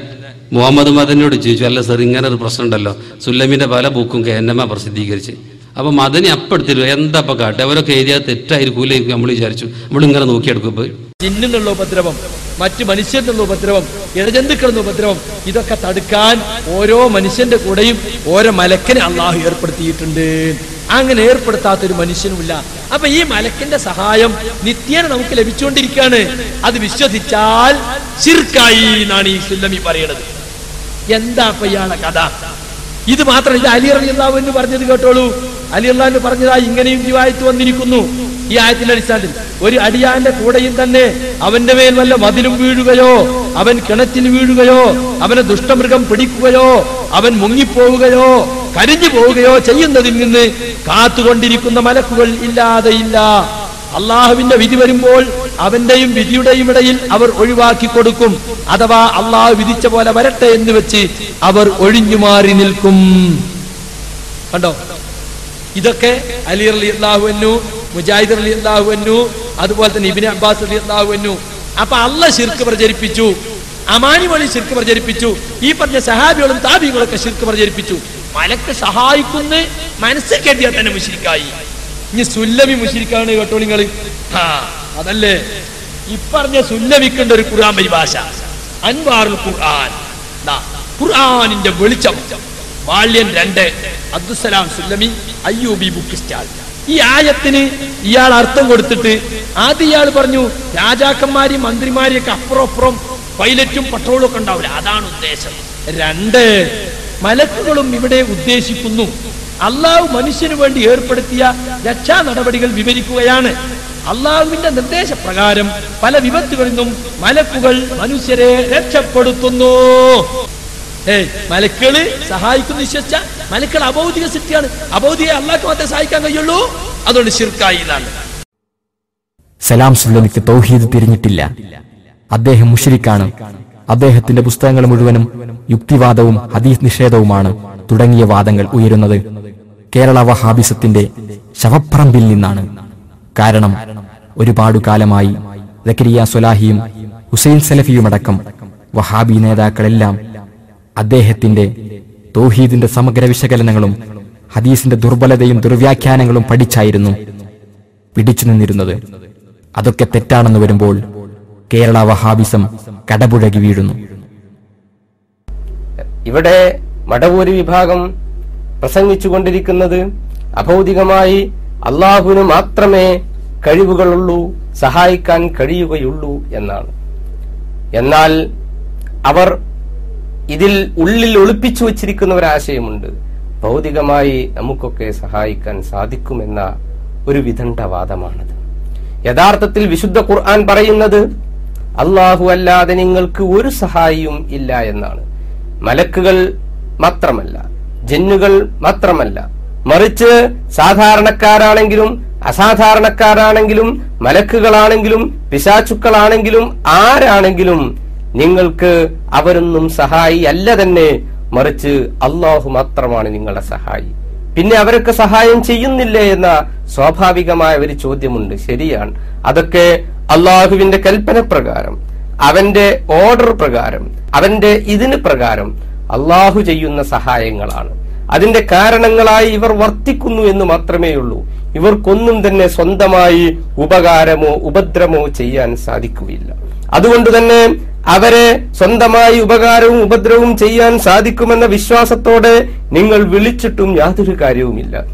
മുഹമ്മദ് മദനോട് ചോദിച്ചു. അല്ല സർ ഇങ്ങനെ ഒരു പ്രശ്നം ഉണ്ടല്ലോ. സുല്ലമിന്റെ പല ബുക്കും കെ എൻ എം പ്രസിദ്ധീകരിച്ച്. അപ്പൊ മദനി അപ്പെടുത്തിരു എന്താ ഇപ്പൊ കാട്ടെ? അവരൊക്കെ എഴുതിയാൽ തെറ്റായിരിക്കൂലേ നമ്മൾ വിചാരിച്ചു. നമ്മൾ ഇങ്ങനെ നോക്കിയെടുക്കും ഇപ്പൊ. ജിന്നിനുള്ള ഉപദ്രവം മറ്റു മനുഷ്യനുള്ള ഉപദ്രവം ഇഴജന്തുക്കളുടെ ഉപദ്രവം ഇതൊക്കെ തടുക്കാൻ ഓരോ മനുഷ്യന്റെ കൂടെയും ഓരോ മലക്കിനെ അള്ളാഹു ഏർപ്പെടുത്തിയിട്ടുണ്ട്. അങ്ങനെ ഏർപ്പെടുത്താത്ത ഒരു മനുഷ്യനുമില്ല. അപ്പൊ ഈ മലക്കിന്റെ സഹായം നിത്യേന നമുക്ക് ലഭിച്ചുകൊണ്ടിരിക്കുകയാണ്. അത് വിശ്വസിച്ചാൽ ശിർക്കായി എന്നാണ് ഈ സുല്ലമി പറയണത്. എന്താ ഇയാളെ കഥ? ഇത് മാത്രം ഇത് അലി അലി അള്ളാഹു എന്ന് പറഞ്ഞത് കേട്ടോളൂ. അലി അള്ളാഹു പറഞ്ഞതാ ഇങ്ങനെയും ജീവായത്ത് വന്നിരിക്കുന്നു. ഈ ആയത്തിന്റെ അടിസ്ഥാനത്തിൽ ഒരു അടിയാന്റെ കൂടെയും തന്നെ അവന്റെ മേൽ വല്ല മതിലും വീഴുകയോ അവൻ കിണറ്റിൽ വീഴുകയോ അവനെ ദുഷ്ടമൃഗം പിടിക്കുകയോ അവൻ മുങ്ങിപ്പോവുകയോ കരിഞ്ഞു പോവുകയോ ചെയ്യുന്നതിൽ നിന്ന് കാത്തുകൊണ്ടിരിക്കുന്ന മലക്കുകൾ ഇല്ലാതെയില്ല അള്ളാഹുവിന്റെ വിധി വരുമ്പോൾ അവന്റെയും വിധിയുടെയും ഇടയിൽ അവർ ഒഴിവാക്കി കൊടുക്കും. അഥവാ അള്ളാഹു വിധിച്ച പോലെ വരട്ടെ എന്ന് വെച്ച് അവർ ഒഴിഞ്ഞു മാറി നിൽക്കും. കണ്ടോ? ഇതൊക്കെ അലി അലി അള്ളാഹു എന്നു മുജാഹിദ് അലി അള്ളാഹു എന്നു അതുപോലെ തന്നെ ഇബിൻ അബ്ബാസ് അലി അള്ളാഹു എന്നു അപ്പൊ അല്ല ശിർക്ക് പ്രചരിപ്പിച്ചു. അമാനി വഴി ശിർക്ക് പ്രചരിപ്പിച്ചു. ഈ പറഞ്ഞ സഹാബികളും താബികളൊക്കെ ശിർക്ക് പ്രചരിപ്പിച്ചു. മലക്ക് സഹായിക്കുന്ന മനസ്സിൽ കരുതിയാൽ തന്നെ മുഷിരിക്കായി. ഇനി സുല്ലമി മുഷിരിക്കാണ് കേട്ടോ നിങ്ങൾ. അതല്ലേ? ഇപ്പറഞ്ഞ പറഞ്ഞ സുല്ലമിക്കേണ്ട ഒരു ഖുർആൻ പരിഭാഷ. അൻവാറുൽ ഖുർആൻ. ഖുർആനിന്റെ വെളിച്ചം. വാള്യം രണ്ട്. അബ്ദുസലാം സുല്ലമി അയ്യൂബി ബുക്ക് സ്റ്റാൾ ഈ ആയത്തിന് ഇയാൾ അർത്ഥം കൊടുത്തിട്ട് ആദ്യം ഇയാൾ പറഞ്ഞു രാജാക്കന്മാരെയും മന്ത്രിമാരെയൊക്കെ അപ്പുറം അപ്പുറം പൈലറ്റും പട്രോളും ഒക്കെ ഉണ്ടാവില്ല? അതാണ് ഉദ്ദേശം. രണ്ട്. മലക്കുകളും ഇവിടെ ഉദ്ദേശിക്കുന്നു. അള്ളാഹു മനുഷ്യന് വേണ്ടി ഏർപ്പെടുത്തിയ രക്ഷാ നടപടികൾ വിവരിക്കുകയാണ്. അള്ളാഹുവിന്റെ നിർദ്ദേശപ്രകാരം പല വിപത്തുകളിൽ നിന്നും മലക്കുകൾ മനുഷ്യരെ രക്ഷപ്പെടുത്തുന്നു. ഏയ് മലക്കുകൾ സഹായിക്കുന്നു വിശ്വസിച്ച? മലക്കൾ അബൗദിക സൃഷ്ടിയാണ്. അബൗദിക അള്ളാഹ്ക്ക് മാത്രമേ സഹായിക്കാൻ കഴിയുള്ളൂ. അതുകൊണ്ട് ശിർക്കായി സലാം സുല്ലമിക്ക് തൗഹീദ് തിരിഞ്ഞിട്ടില്ല. അദ്ദേഹം മുഷരിക്കാണ്. അദ്ദേഹത്തിന്റെ പുസ്തകങ്ങൾ മുഴുവനും യുക്തിവാദവും ഹദീസ് നിഷേധവുമാണ് തുടങ്ങിയ വാദങ്ങൾ ഉയരുന്നത്. കേരള വഹാബിസത്തിന്റെ ശവപ്പറമ്പിൽ നിന്നാണ്. കാരണം ഒരുപാടു കാലമായി ദക്കരിയ സൊലാഹിയും ഹുസൈൻ സലഫിയുമടക്കം വഹാബി നേതാക്കളെല്ലാം അദ്ദേഹത്തിന്റെ തൗഹീദിന്റെ സമഗ്ര വിശകലനങ്ങളും ഹദീസിന്റെ ദുർബലതയും ദുർവ്യാഖ്യാനങ്ങളും പഠിച്ചായിരുന്നു പിടിച്ചു നിന്നിരുന്നത്. അതൊക്കെ തെറ്റാണെന്ന് വരുമ്പോൾ കേരള വഹാബിസം കടപുഴകി വീഴുന്നു. ഇവിടെ മടവൂരി വിഭാഗം പ്രസംഗിച്ചുകൊണ്ടിരിക്കുന്നത് അഭൗതികമായി അള്ളാഹുവിന് മാത്രമേ കഴിവുകളുള്ളൂ സഹായിക്കാൻ കഴിയുകയുള്ളൂ എന്നാണ്. എന്നാൽ അവർ ഇതിൽ ഉള്ളിൽ ഒളിപ്പിച്ചു വച്ചിരിക്കുന്ന ഒരാശയമുണ്ട് ഭൗതികമായി നമുക്കൊക്കെ സഹായിക്കാൻ സാധിക്കുമെന്ന ഒരു വിദണ്ഡവാദമാണത്. യഥാർത്ഥത്തിൽ വിശുദ്ധ ഖുർആൻ പറയുന്നത് അള്ളാഹു അല്ലാതെ നിങ്ങൾക്ക് ഒരു സഹായിയും ഇല്ല എന്നാണ്. മലക്കുകൾ മാത്രമല്ല ജന്നുകൾ മാത്രമല്ല. മറിച്ച് സാധാരണക്കാരാണെങ്കിലും അസാധാരണക്കാരാണെങ്കിലും മലക്കുകളാണെങ്കിലും പിശാചുക്കളാണെങ്കിലും ആരാണെങ്കിലും നിങ്ങൾക്ക് അവരൊന്നും സഹായി അല്ല തന്നെ. മറിച്ച് അള്ളാഹു മാത്രമാണ് നിങ്ങളുടെ സഹായി. പിന്നെ അവരൊക്കെ സഹായം ചെയ്യുന്നില്ലേ എന്ന സ്വാഭാവികമായ ഒരു ചോദ്യമുണ്ട്. ശരിയാണ്. അതൊക്കെ അള്ളാഹുവിന്റെ കൽപ്പന പ്രകാരം അവന്റെ ഓർഡർ പ്രകാരം അവന്റെ ഇതിന് പ്രകാരം അള്ളാഹു ചെയ്യുന്ന സഹായങ്ങളാണ്. അതിന്റെ കാരണങ്ങളായി ഇവർ വർത്തിക്കുന്നു എന്ന് മാത്രമേയുള്ളൂ ഇവർക്കൊന്നും തന്നെ സ്വന്തമായി ഉപകാരമോ ഉപദ്രവമോ ചെയ്യാൻ സാധിക്കുകയില്ല. അതുകൊണ്ട് തന്നെ അവരെ സ്വന്തമായി ഉപകാരവും ഉപദ്രവവും ചെയ്യാൻ സാധിക്കുമെന്ന വിശ്വാസത്തോടെ നിങ്ങൾ വിളിച്ചിട്ടും യാതൊരു കാര്യവുമില്ല.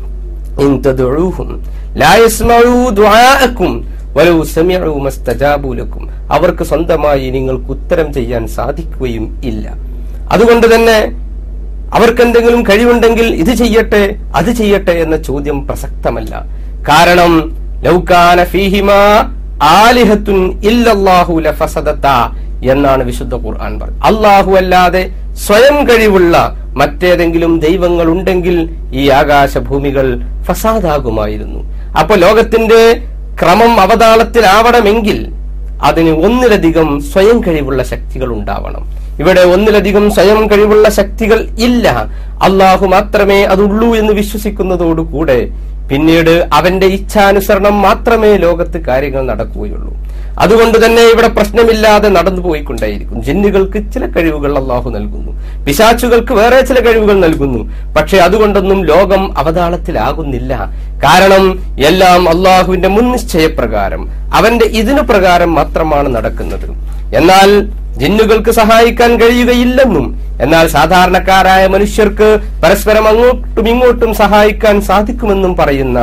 ഇൻ തദ്ഉഹും ലാ യസ്മഉ ദുആഅക്കും വലൗ സമിഉ മസ്തജാബു ലക്കും. അവർക്ക് സ്വന്തമായി നിങ്ങൾക്ക് ഉത്തരം ചെയ്യാൻ സാധിക്കുകയും ഇല്ല. അതുകൊണ്ട് തന്നെ അവർക്ക് എന്തെങ്കിലും കഴിവുണ്ടെങ്കിൽ ഇത് ചെയ്യട്ടെ അത് ചെയ്യട്ടെ എന്ന ചോദ്യം പ്രസക്തമല്ല. കാരണം ലൗകാന ആലിഹത്തുൻ ഇല്ലല്ലാഹു എന്നാണ് വിശുദ്ധ ഖുർആൻ പറഞ്ഞത്. അള്ളാഹു അല്ലാതെ സ്വയം കഴിവുള്ള മറ്റേതെങ്കിലും ദൈവങ്ങൾ ഉണ്ടെങ്കിൽ ഈ ആകാശഭൂമികൾ ഫസാദാകുമായിരുന്നു. അപ്പൊ ലോകത്തിന്റെ ക്രമം അവതാളത്തിലാവണമെങ്കിൽ അതിന് ഒന്നിലധികം സ്വയം കഴിവുള്ള ശക്തികൾ ഉണ്ടാവണം. ഇവിടെ ഒന്നിലധികം സ്വയം കഴിവുള്ള ശക്തികൾ ഇല്ല. അള്ളാഹു മാത്രമേ അതുള്ളൂ എന്ന് വിശ്വസിക്കുന്നതോടുകൂടെ പിന്നീട് അവന്റെ ഇച്ഛാനുസരണം മാത്രമേ ലോകത്ത് കാര്യങ്ങൾ നടക്കുകയുള്ളൂ. അതുകൊണ്ട് തന്നെ ഇവിടെ പ്രശ്നമില്ലാതെ നടന്നു പോയിക്കൊണ്ടേയിരിക്കും ജിന്നുകൾക്ക് ചില കഴിവുകൾ അള്ളാഹു നൽകുന്നു. പിശാച്ചുകൾക്ക് വേറെ ചില കഴിവുകൾ നൽകുന്നു. പക്ഷെ അതുകൊണ്ടൊന്നും ലോകം അവതാളത്തിലാകുന്നില്ല. കാരണം എല്ലാം അള്ളാഹുവിന്റെ മുൻനിശ്ചയപ്രകാരം അവന്റെ ഇതിനു പ്രകാരം മാത്രമാണ് നടക്കുന്നത്. എന്നാൽ ജിന്നുകൾക്ക് സഹായിക്കാൻ കഴിയുകയില്ലെന്നും എന്നാൽ സാധാരണക്കാരായ മനുഷ്യർക്ക് പരസ്പരം അങ്ങോട്ടും ഇങ്ങോട്ടും സഹായിക്കാൻ സാധിക്കുമെന്നും പറയുന്ന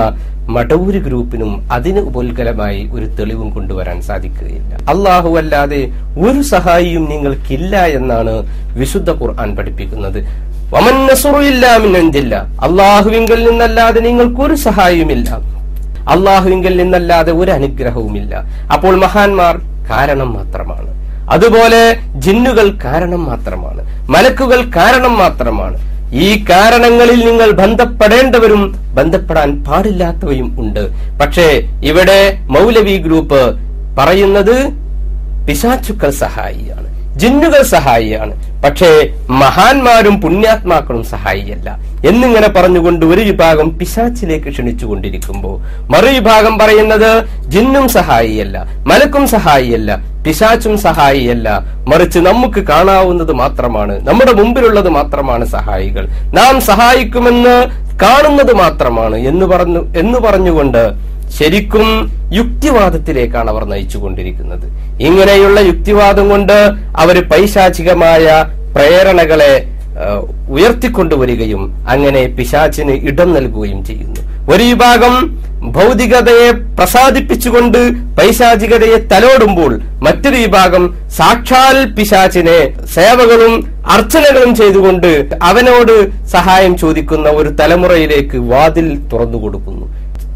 മടവൂര് ഗ്രൂപ്പിനും അതിന് ഉപോത്കലമായി ഒരു തെളിവും കൊണ്ടുവരാൻ സാധിക്കുകയില്ല. അള്ളാഹു അല്ലാതെ ഒരു സഹായിയും നിങ്ങൾക്കില്ല എന്നാണ് വിശുദ്ധ ഖുർആൻ പഠിപ്പിക്കുന്നത്. അള്ളാഹുവിങ്കൽ നിന്നല്ലാതെ നിങ്ങൾക്ക് ഒരു സഹായവുമില്ല അള്ളാഹുവിങ്കൽ നിന്നല്ലാതെ ഒരു അനുഗ്രഹവുമില്ല. അപ്പോൾ മഹാന്മാർ കാരണം മാത്രമാണ്. അതുപോലെ ജിന്നുകൾ കാരണം മാത്രമാണ്. മലക്കുകൾ കാരണം മാത്രമാണ്. ഈ കാരണങ്ങളിൽ നിങ്ങൾ ബന്ധപ്പെടേണ്ടവരും ബന്ധപ്പെടാൻ പാടില്ലാത്തവയും ഉണ്ട്. പക്ഷേ ഇവിടെ മൗലവി ഗ്രൂപ്പ് പറയുന്നത് പിശാചുക്കൾ സഹായിയാണ് ജിന്നുകൾ സഹായിയാണ്. പക്ഷേ മഹാന്മാരും പുണ്യാത്മാക്കളും സഹായിയല്ല. എന്നിങ്ങനെ പറഞ്ഞുകൊണ്ട് ഒരു വിഭാഗം പിശാച്ചിലേക്ക് ക്ഷണിച്ചുകൊണ്ടിരിക്കുമ്പോൾ മറു വിഭാഗം പറയുന്നത് ജിന്നും സഹായിയല്ല മലക്കും സഹായിയല്ല പിശാച്ചും സഹായിയല്ല. മറിച്ച് നമുക്ക് കാണാവുന്നത് മാത്രമാണ് നമ്മുടെ മുമ്പിലുള്ളത് മാത്രമാണ് സഹായികൾ. നാം സഹായിക്കുമെന്ന് കാണുന്നത് മാത്രമാണ് എന്ന് പറഞ്ഞു എന്ന് പറഞ്ഞുകൊണ്ട് ശരിക്കും യുക്തിവാദത്തിലേക്കാണ് അവർ നയിച്ചുകൊണ്ടിരിക്കുന്നത്. ഇങ്ങനെയുള്ള യുക്തിവാദം കൊണ്ട് അവർ പൈശാചികമായ പ്രേരണകളെ ഉയർത്തിക്കൊണ്ടുവരികയും അങ്ങനെ പിശാച്ചിന് ഇടം നൽകുകയും ചെയ്യുന്നു. ഒരു വിഭാഗം ഭൗതികതയെ പ്രസാദിപ്പിച്ചുകൊണ്ട് പൈശാചികതയെ തലോടുമ്പോൾ മറ്റൊരു വിഭാഗം സാക്ഷാൽ പിശാചിനെ സേവകളും അർച്ചനകളും ചെയ്തുകൊണ്ട് അവനോട് സഹായം ചോദിക്കുന്ന ഒരു തലമുറയിലേക്ക് വാതിൽ തുറന്നു കൊടുക്കുന്നു.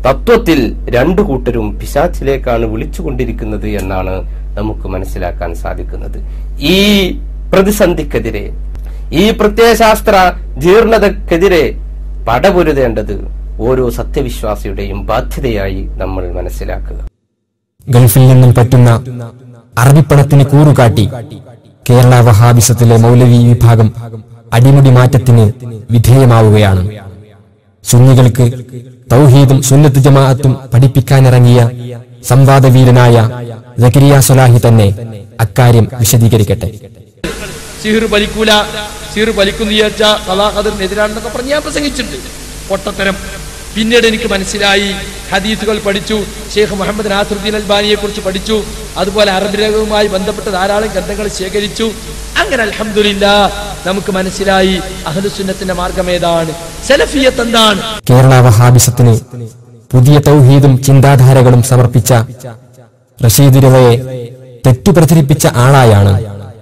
തത്വത്തിൽ രണ്ടു കൂട്ടരും പിശാച്ചിലേക്കാണ് വിളിച്ചുകൊണ്ടിരിക്കുന്നത് എന്നാണ് നമുക്ക് മനസ്സിലാക്കാൻ സാധിക്കുന്നത്. ഈ പ്രതിസന്ധിക്കെതിരെ ഈ പ്രത്യയശാസ്ത്ര ജീർണതക്കെതിരെ പടപൊരുതേണ്ടത് ഓരോ സത്യവിശ്വാസിയുടെയും ബാധ്യതയായി നമ്മൾ മനസ്സിലാക്കുക. ഗൾഫിൽ നിന്നും പറ്റുന്ന അറബിപ്പണത്തിന് കൂറുകാട്ടി കേരള വഹാബിസത്തിലെ മൗലവി വിഭാഗം അടിമുടി മാറ്റത്തിന് വിധേയമാവുകയാണ്. സുന്നികൾക്ക് തൗഹീദും സുന്നത്ത് ജമാഅത്തും പഠിപ്പിക്കാനിറങ്ങിയ സംവാദവീരനായ ജക്കരിയ സൊലാഹി തന്നെ അക്കാര്യം വിശദീകരിക്കട്ടെ. സിഹിർ വലിക്കൂല സിഹിർ വലിക്കുന്നു വിചാരിച്ച കലാഖദറിനെതിരാണെന്നൊക്കെ പറഞ്ഞ് ഞാൻ പ്രസംഗിച്ചിട്ടുണ്ട്. പൊട്ടത്തരം. പിന്നീട് എനിക്ക് മനസ്സിലായി. ഹദീസുകൾ പഠിച്ചു. ഷെയ്ഖ് മുഹമ്മദ് നാസറുദ്ദീൻ അൽബാനിയെ കുറിച്ച് പഠിച്ചു. അതുപോലെ അറബിരകവുമായി ബന്ധപ്പെട്ട ധാരാളം ഗ്രന്ഥങ്ങൾ ശേഖരിച്ചു. അങ്ങനെ അലഹമില്ല നമുക്ക് മനസ്സിലായി അഹലുസുന്നത്തിന്റെ മാർഗം ഏതാണ്. സെലഫിയത്ത് എന്താണ്? കേരള വഹാബിസത്തിന് പുതിയ തൗഹീദും ചിന്താധാരകളും സമർപ്പിച്ച റഷീദ് രവയെ തെറ്റുപ്രചരിപ്പിച്ച ആളായാണ്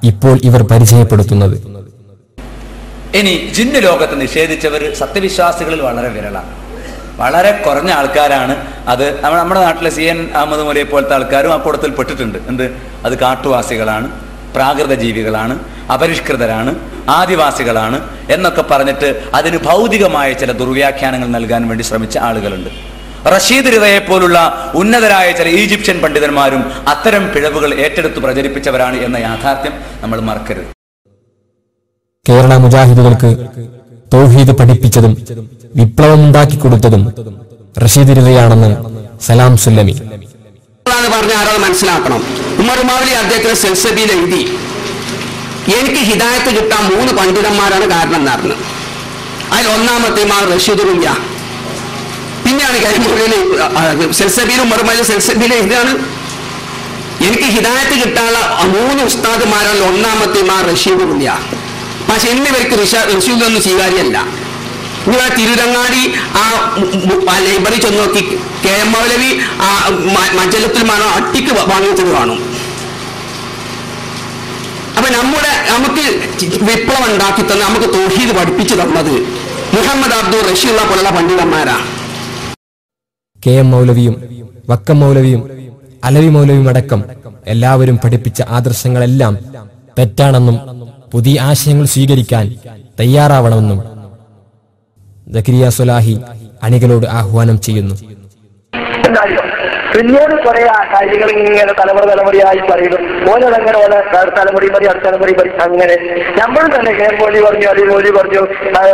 ഇപ്പോൾ ഇവർ പരിചയപ്പെടുത്തുന്നത്. ഇനി ജിന്നു ലോകത്ത് നിഷേധിച്ചവർ സത്യവിശ്വാസികളിൽ വളരെ വിരളാണ് വളരെ കുറഞ്ഞ ആൾക്കാരാണ്. അത് നമ്മുടെ നാട്ടിലെ സി എൻ അഹമ്മദ് മൊലിയെ പോലത്തെ ആൾക്കാരും ആ കൂട്ടത്തിൽ പെട്ടിട്ടുണ്ട്. എന്ത്? അത് കാട്ടുവാസികളാണ് പ്രാകൃത ജീവികളാണ് അപരിഷ്കൃതരാണ് ആദിവാസികളാണ് എന്നൊക്കെ പറഞ്ഞിട്ട് അതിന് ഭൗതികമായ ചില ദുർവ്യാഖ്യാനങ്ങൾ നൽകാൻ വേണ്ടി ശ്രമിച്ച ആളുകളുണ്ട്. റഷീദ് റിതയെ പോലുള്ള ഉന്നതരായ ചില ഈജിപ്ഷ്യൻ പണ്ഡിതന്മാരും അത്തരം പിഴവുകൾ ഏറ്റെടുത്ത് പ്രചരിപ്പിച്ചവരാണ് എന്ന യാഥാർത്ഥ്യം നമ്മൾ മറക്കരുത്. കേരള മുജാഹിദുകൾക്ക് തൗഹീദ് പഠിപ്പിച്ചതും വിപ്ലവമുണ്ടാക്കി കൊടുത്തതും റഷീദ് രവയാണെന്ന് സലാം സുല്ലമി. പറഞ്ഞ ആരാൾ മനസ്സിലാക്കണം. ഉമർ അദ്ദേഹത്തിന് സെൽസബിയിൽ എഴുതി. എനിക്ക് ഹിദായത്ത് കിട്ടാൻ മൂന്ന് പണ്ഡിതന്മാരാണ് കാരണം എന്നറിഞ്ഞു അതിൽ ഒന്നാമത്തെ മാർ റഷീദുറിയ പിന്നെയാണ് കരിമൂലിൽ സെൽസബിയിൽ ഉമർ മൗലി സെൽസബിയിൽ എഴുതിയാണ്. എനിക്ക് ഹിദായത്ത് കിട്ടാനുള്ള മൂന്ന് ഉസ്താദുമാരാണ് ഒന്നാമത്തെ മാർ റഷീദുറിയ പക്ഷെ ഇന്നിവർക്ക് റഷീദൊന്നും സ്വീകാര്യമല്ല. നിങ്ങൾ ആ തിരുരങ്ങാടി ആ ലൈബ്രറി ചെന്ന് നോക്കി കെ എം മൗലവി ആ മജലത്തിൽ മണോ അട്ടിക്ക് വാങ്ങിച്ചത് കാണും. അപ്പൊ നമ്മുടെ നമുക്ക് വിപ്ലവം ഉണ്ടാക്കി തന്നെ നമുക്ക് തോഹീദ് പഠിപ്പിച്ചു തന്നത് മുഹമ്മദ് അബ്ദുൾ റഷീദ പോലുള്ള പണ്ഡിതന്മാരാണ് കെ എം മൗലവിയും വക്കം മൗലവിയും അലവി മൗലവിയും അടക്കം എല്ലാവരും പഠിപ്പിച്ച ആദർശങ്ങളെല്ലാം തെറ്റാണെന്നും പുതിയ ആശയങ്ങൾ സ്വീകരിക്കാൻ തയ്യാറാവണമെന്നും ജക്കരിയ സൊലാഹി അണികളോട് ആഹ്വാനം ചെയ്യുന്നു. പിന്നീട് കുറെ കാര്യങ്ങൾ ഇങ്ങനെ തലമുറ തലമുറയായി പറയുന്നു. ഓരോടങ്ങനെ ഓരോ തലമുറ മതി അടുത്ത തലമുറ മതി അങ്ങനെ. നമ്മളും തന്നെ കെ മോലി പറഞ്ഞു അലി മോലി പറഞ്ഞു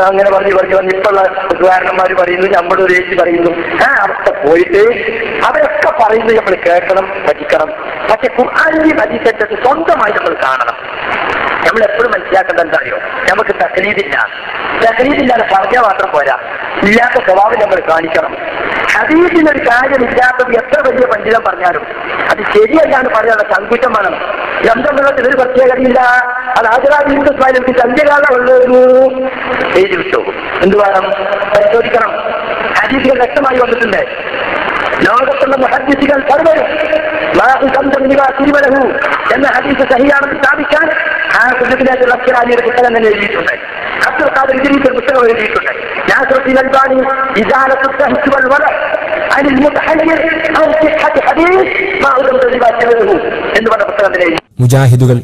അങ്ങനെ പറഞ്ഞു പറഞ്ഞു പറഞ്ഞു. ഇപ്പോഴുള്ള ഉദ്ഘാടനന്മാർ പറയുന്നു നമ്മളൊരു ഏച്ചി പറയുന്നു. ആ അവസ്ഥ പോയിട്ട് അവരൊക്കെ പറയുന്നത് നമ്മൾ കേൾക്കണം പഠിക്കണം. പക്ഷെ ഖുർആാനിന്റെ ഹദീസറ്റത്ത് സ്വന്തമായി നമ്മൾ കാണണം. നമ്മൾ എപ്പോഴും മനസ്സിലാക്കേണ്ടത് എന്താ അറിയോ? നമുക്ക് തക്ലീദില്ല തക്ലീദില്ലാതെ പറഞ്ഞാൽ മാത്രം പോരാ. ഇല്ലാത്ത സ്വഭാവം നമ്മൾ കാണിക്കണം. ഹദീസിനൊരു കാര്യമില്ലാത്തത് എത്ര വലിയ പണ്ഡിതം പറഞ്ഞാലും അത് ശരിയല്ലാന്ന് പറയാനുള്ള സങ്കുറ്റം വേണം. ഗ്രന്ഥങ്ങളിൽ ഒരു പ്രത്യേകതയില്ല. അത് ആചാരാജീവിത എനിക്ക് സന്ധ്യകാലം ഉള്ളൊരു എഴുതി വിട്ടു എന്ത് വേണം? പരിശോധിക്കണം. ഹദീസുകൾ വ്യക്തമായി വന്നിട്ടുണ്ട്. ലോകത്തുള്ള മുഹദ്ദിസുകൾ സർവരും എന്ന ഹദീസ് സഹിയാണെന്ന് സ്ഥാപിക്കാൻ ആ സുന്നത്തിനായിട്ടുള്ള അക്ഷരാലിയുടെ പുസ്തകം തന്നെ എഴുതിയിട്ടുണ്ട് അബ്ദുൽ ഖാദർ ഇദ്രീസ് ഒരു പുസ്തകം എഴുതിയിട്ടുണ്ട് നാസറുദ്ദീൻ അൽബാനി ഇജാലത്തു السهس والولد عن المتحير عن صحة حديث ما أظن روايته എന്ന് പറഞ്ഞ പുസ്തകം തന്നെ എഴുതി മുജാഹിദുകൾ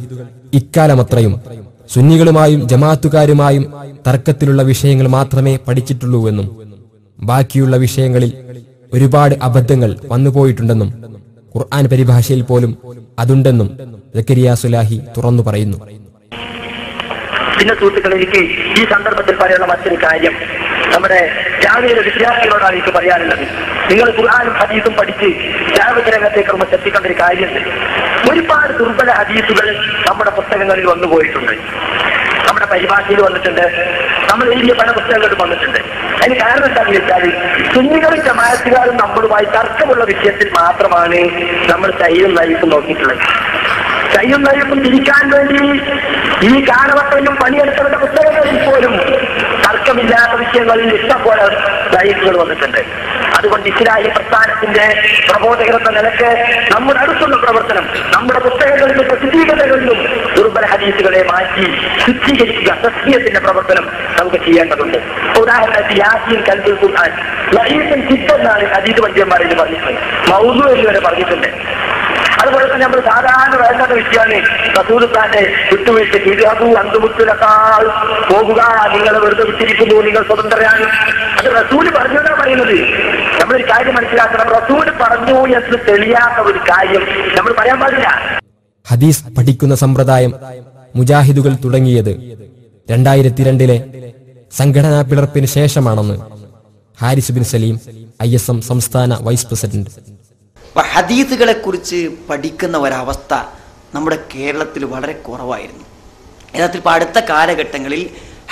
ഇക്കാലമത്രയും സുന്നികളുമായും ജമാഅത്തുകാരുമായും തർക്കത്തിലുള്ള വിഷയങ്ങൾ മാത്രമേ പഠിച്ചിട്ടുള്ളൂവെന്നും ബാക്കിയുള്ള വിഷയങ്ങളിൽ ഒരുപാട് അബദ്ധങ്ങൾ വന്നുപോയിട്ടുണ്ടെന്നും ഖുർആൻ പരിഭാഷയിൽ പോലും അതുണ്ടെന്നും ജക്കരിയ സുലാഹി തുറന്നു പറയുന്നു പിന്നെ സുഹൃത്തുക്കളെ എനിക്ക് ഈ സന്ദർഭത്തിൽ പറയാനുള്ള മറ്റൊരു കാര്യം. നമ്മുടെ രാവിലെ വിദ്യാർത്ഥികളോടാണ് എനിക്ക് പറയാനുള്ളത്. നിങ്ങൾ ഖുർആാനും ഹദീസും പഠിച്ച് രാവിലെ രംഗത്തേക്ക് നമ്മൾ ചെത്തിക്കേണ്ട ഒരു കാര്യമുണ്ട്. ഒരുപാട് ദുർബല ഹദീസുകൾ നമ്മുടെ പുസ്തകങ്ങളിൽ വന്നു പോയിട്ടുണ്ട്. നമ്മുടെ പരിഭാഷയിൽ വന്നിട്ടുണ്ട്. നമ്മൾ എഴുതിയ പല പുസ്തകങ്ങളും വന്നിട്ടുണ്ട്. അതിന് കാരണം എന്താണെന്ന് വെച്ചാൽ സുന്നികളും ജമാകാരും നമ്മളുമായി തർക്കമുള്ള വിഷയത്തിൽ മാത്രമാണ് നമ്മൾ തൈരും നയിക്കും നോക്കിയിട്ടുള്ളത്. കയ്യും നയിപ്പും തിരിക്കാൻ വേണ്ടി ഈ കാലഘട്ടത്തിലും പണിയെടുത്തവരുടെ പുസ്തകങ്ങളിൽ പോലും തർക്ക തർക്കമില്ലാത്ത വിഷയങ്ങളിൽ ഇഷ്ടംപോലെ ലൈഫുകൾ വന്നിട്ടുണ്ട്. അതുകൊണ്ട് ഇസ്ലാഹി പ്രസ്ഥാനത്തിന്റെ പ്രബോധകർ എന്ന നിലയ്ക്ക് നമ്മുടെ അടുത്തുള്ള പ്രവർത്തനം നമ്മുടെ പുസ്തകങ്ങളിലും പ്രസിദ്ധീകരണങ്ങളിലും ദുർബല ഹദീസുകളെ മാറ്റി ശുദ്ധീകരിക്കുക സസ്യത്തിന്റെ പ്രവർത്തനം നമുക്ക് ചെയ്യേണ്ടതുണ്ട്. ഉദാഹരണത്തിൽ യാസീൻ കൽബുൽ ഖുർആൻ ലഹീഫൻ ചിത്തെന്നാണ് അതീത് വൈദ്യന്മാരിൽ പറഞ്ഞിട്ടുണ്ട് മൗദു എന്ന് വരെ പറഞ്ഞിട്ടുണ്ട്. അതുപോലെ തന്നെ നമ്മൾ സാധാരണ വേണ്ടത് വിഷയമാണ്. റസൂലുത്താന്റെ വിട്ടുവീഴ്ച. ഇതൂ അന്തുമുട്ടിനേക്കാൾ പോകുക. നിങ്ങൾ വെറുതെ വിട്ടിരിക്കുന്നു. നിങ്ങൾ സ്വതന്ത്രരാണ്. അത് റസൂൽ പറഞ്ഞതാ പറയുന്നത്. നമ്മളൊരു കാര്യം മനസ്സിലാക്കണം. റസൂൽ പറഞ്ഞു എന്ന് തെളിയാത്ത ഒരു കാര്യം നമ്മൾ പറയാൻ പാടില്ല. ഹദീസ് പഠിക്കുന്ന സമ്പ്രദായം മുജാഹിദുകൾ തുടങ്ങിയത് രണ്ടായിരത്തി രണ്ടിലെ സംഘടനാ പിളർപ്പിന് ശേഷമാണെന്ന് ഹാരിസ് ബിൻ സലീം ഐ സംസ്ഥാന വൈസ് പ്രസിഡന്റ് അപ്പൊ ഹദീസുകളെക്കുറിച്ച് പഠിക്കുന്ന ഒരവസ്ഥ നമ്മുടെ കേരളത്തിൽ വളരെ കുറവായിരുന്നു. യഥാർത്ഥത്തിൽ ഇപ്പോൾ അടുത്ത കാലഘട്ടങ്ങളിൽ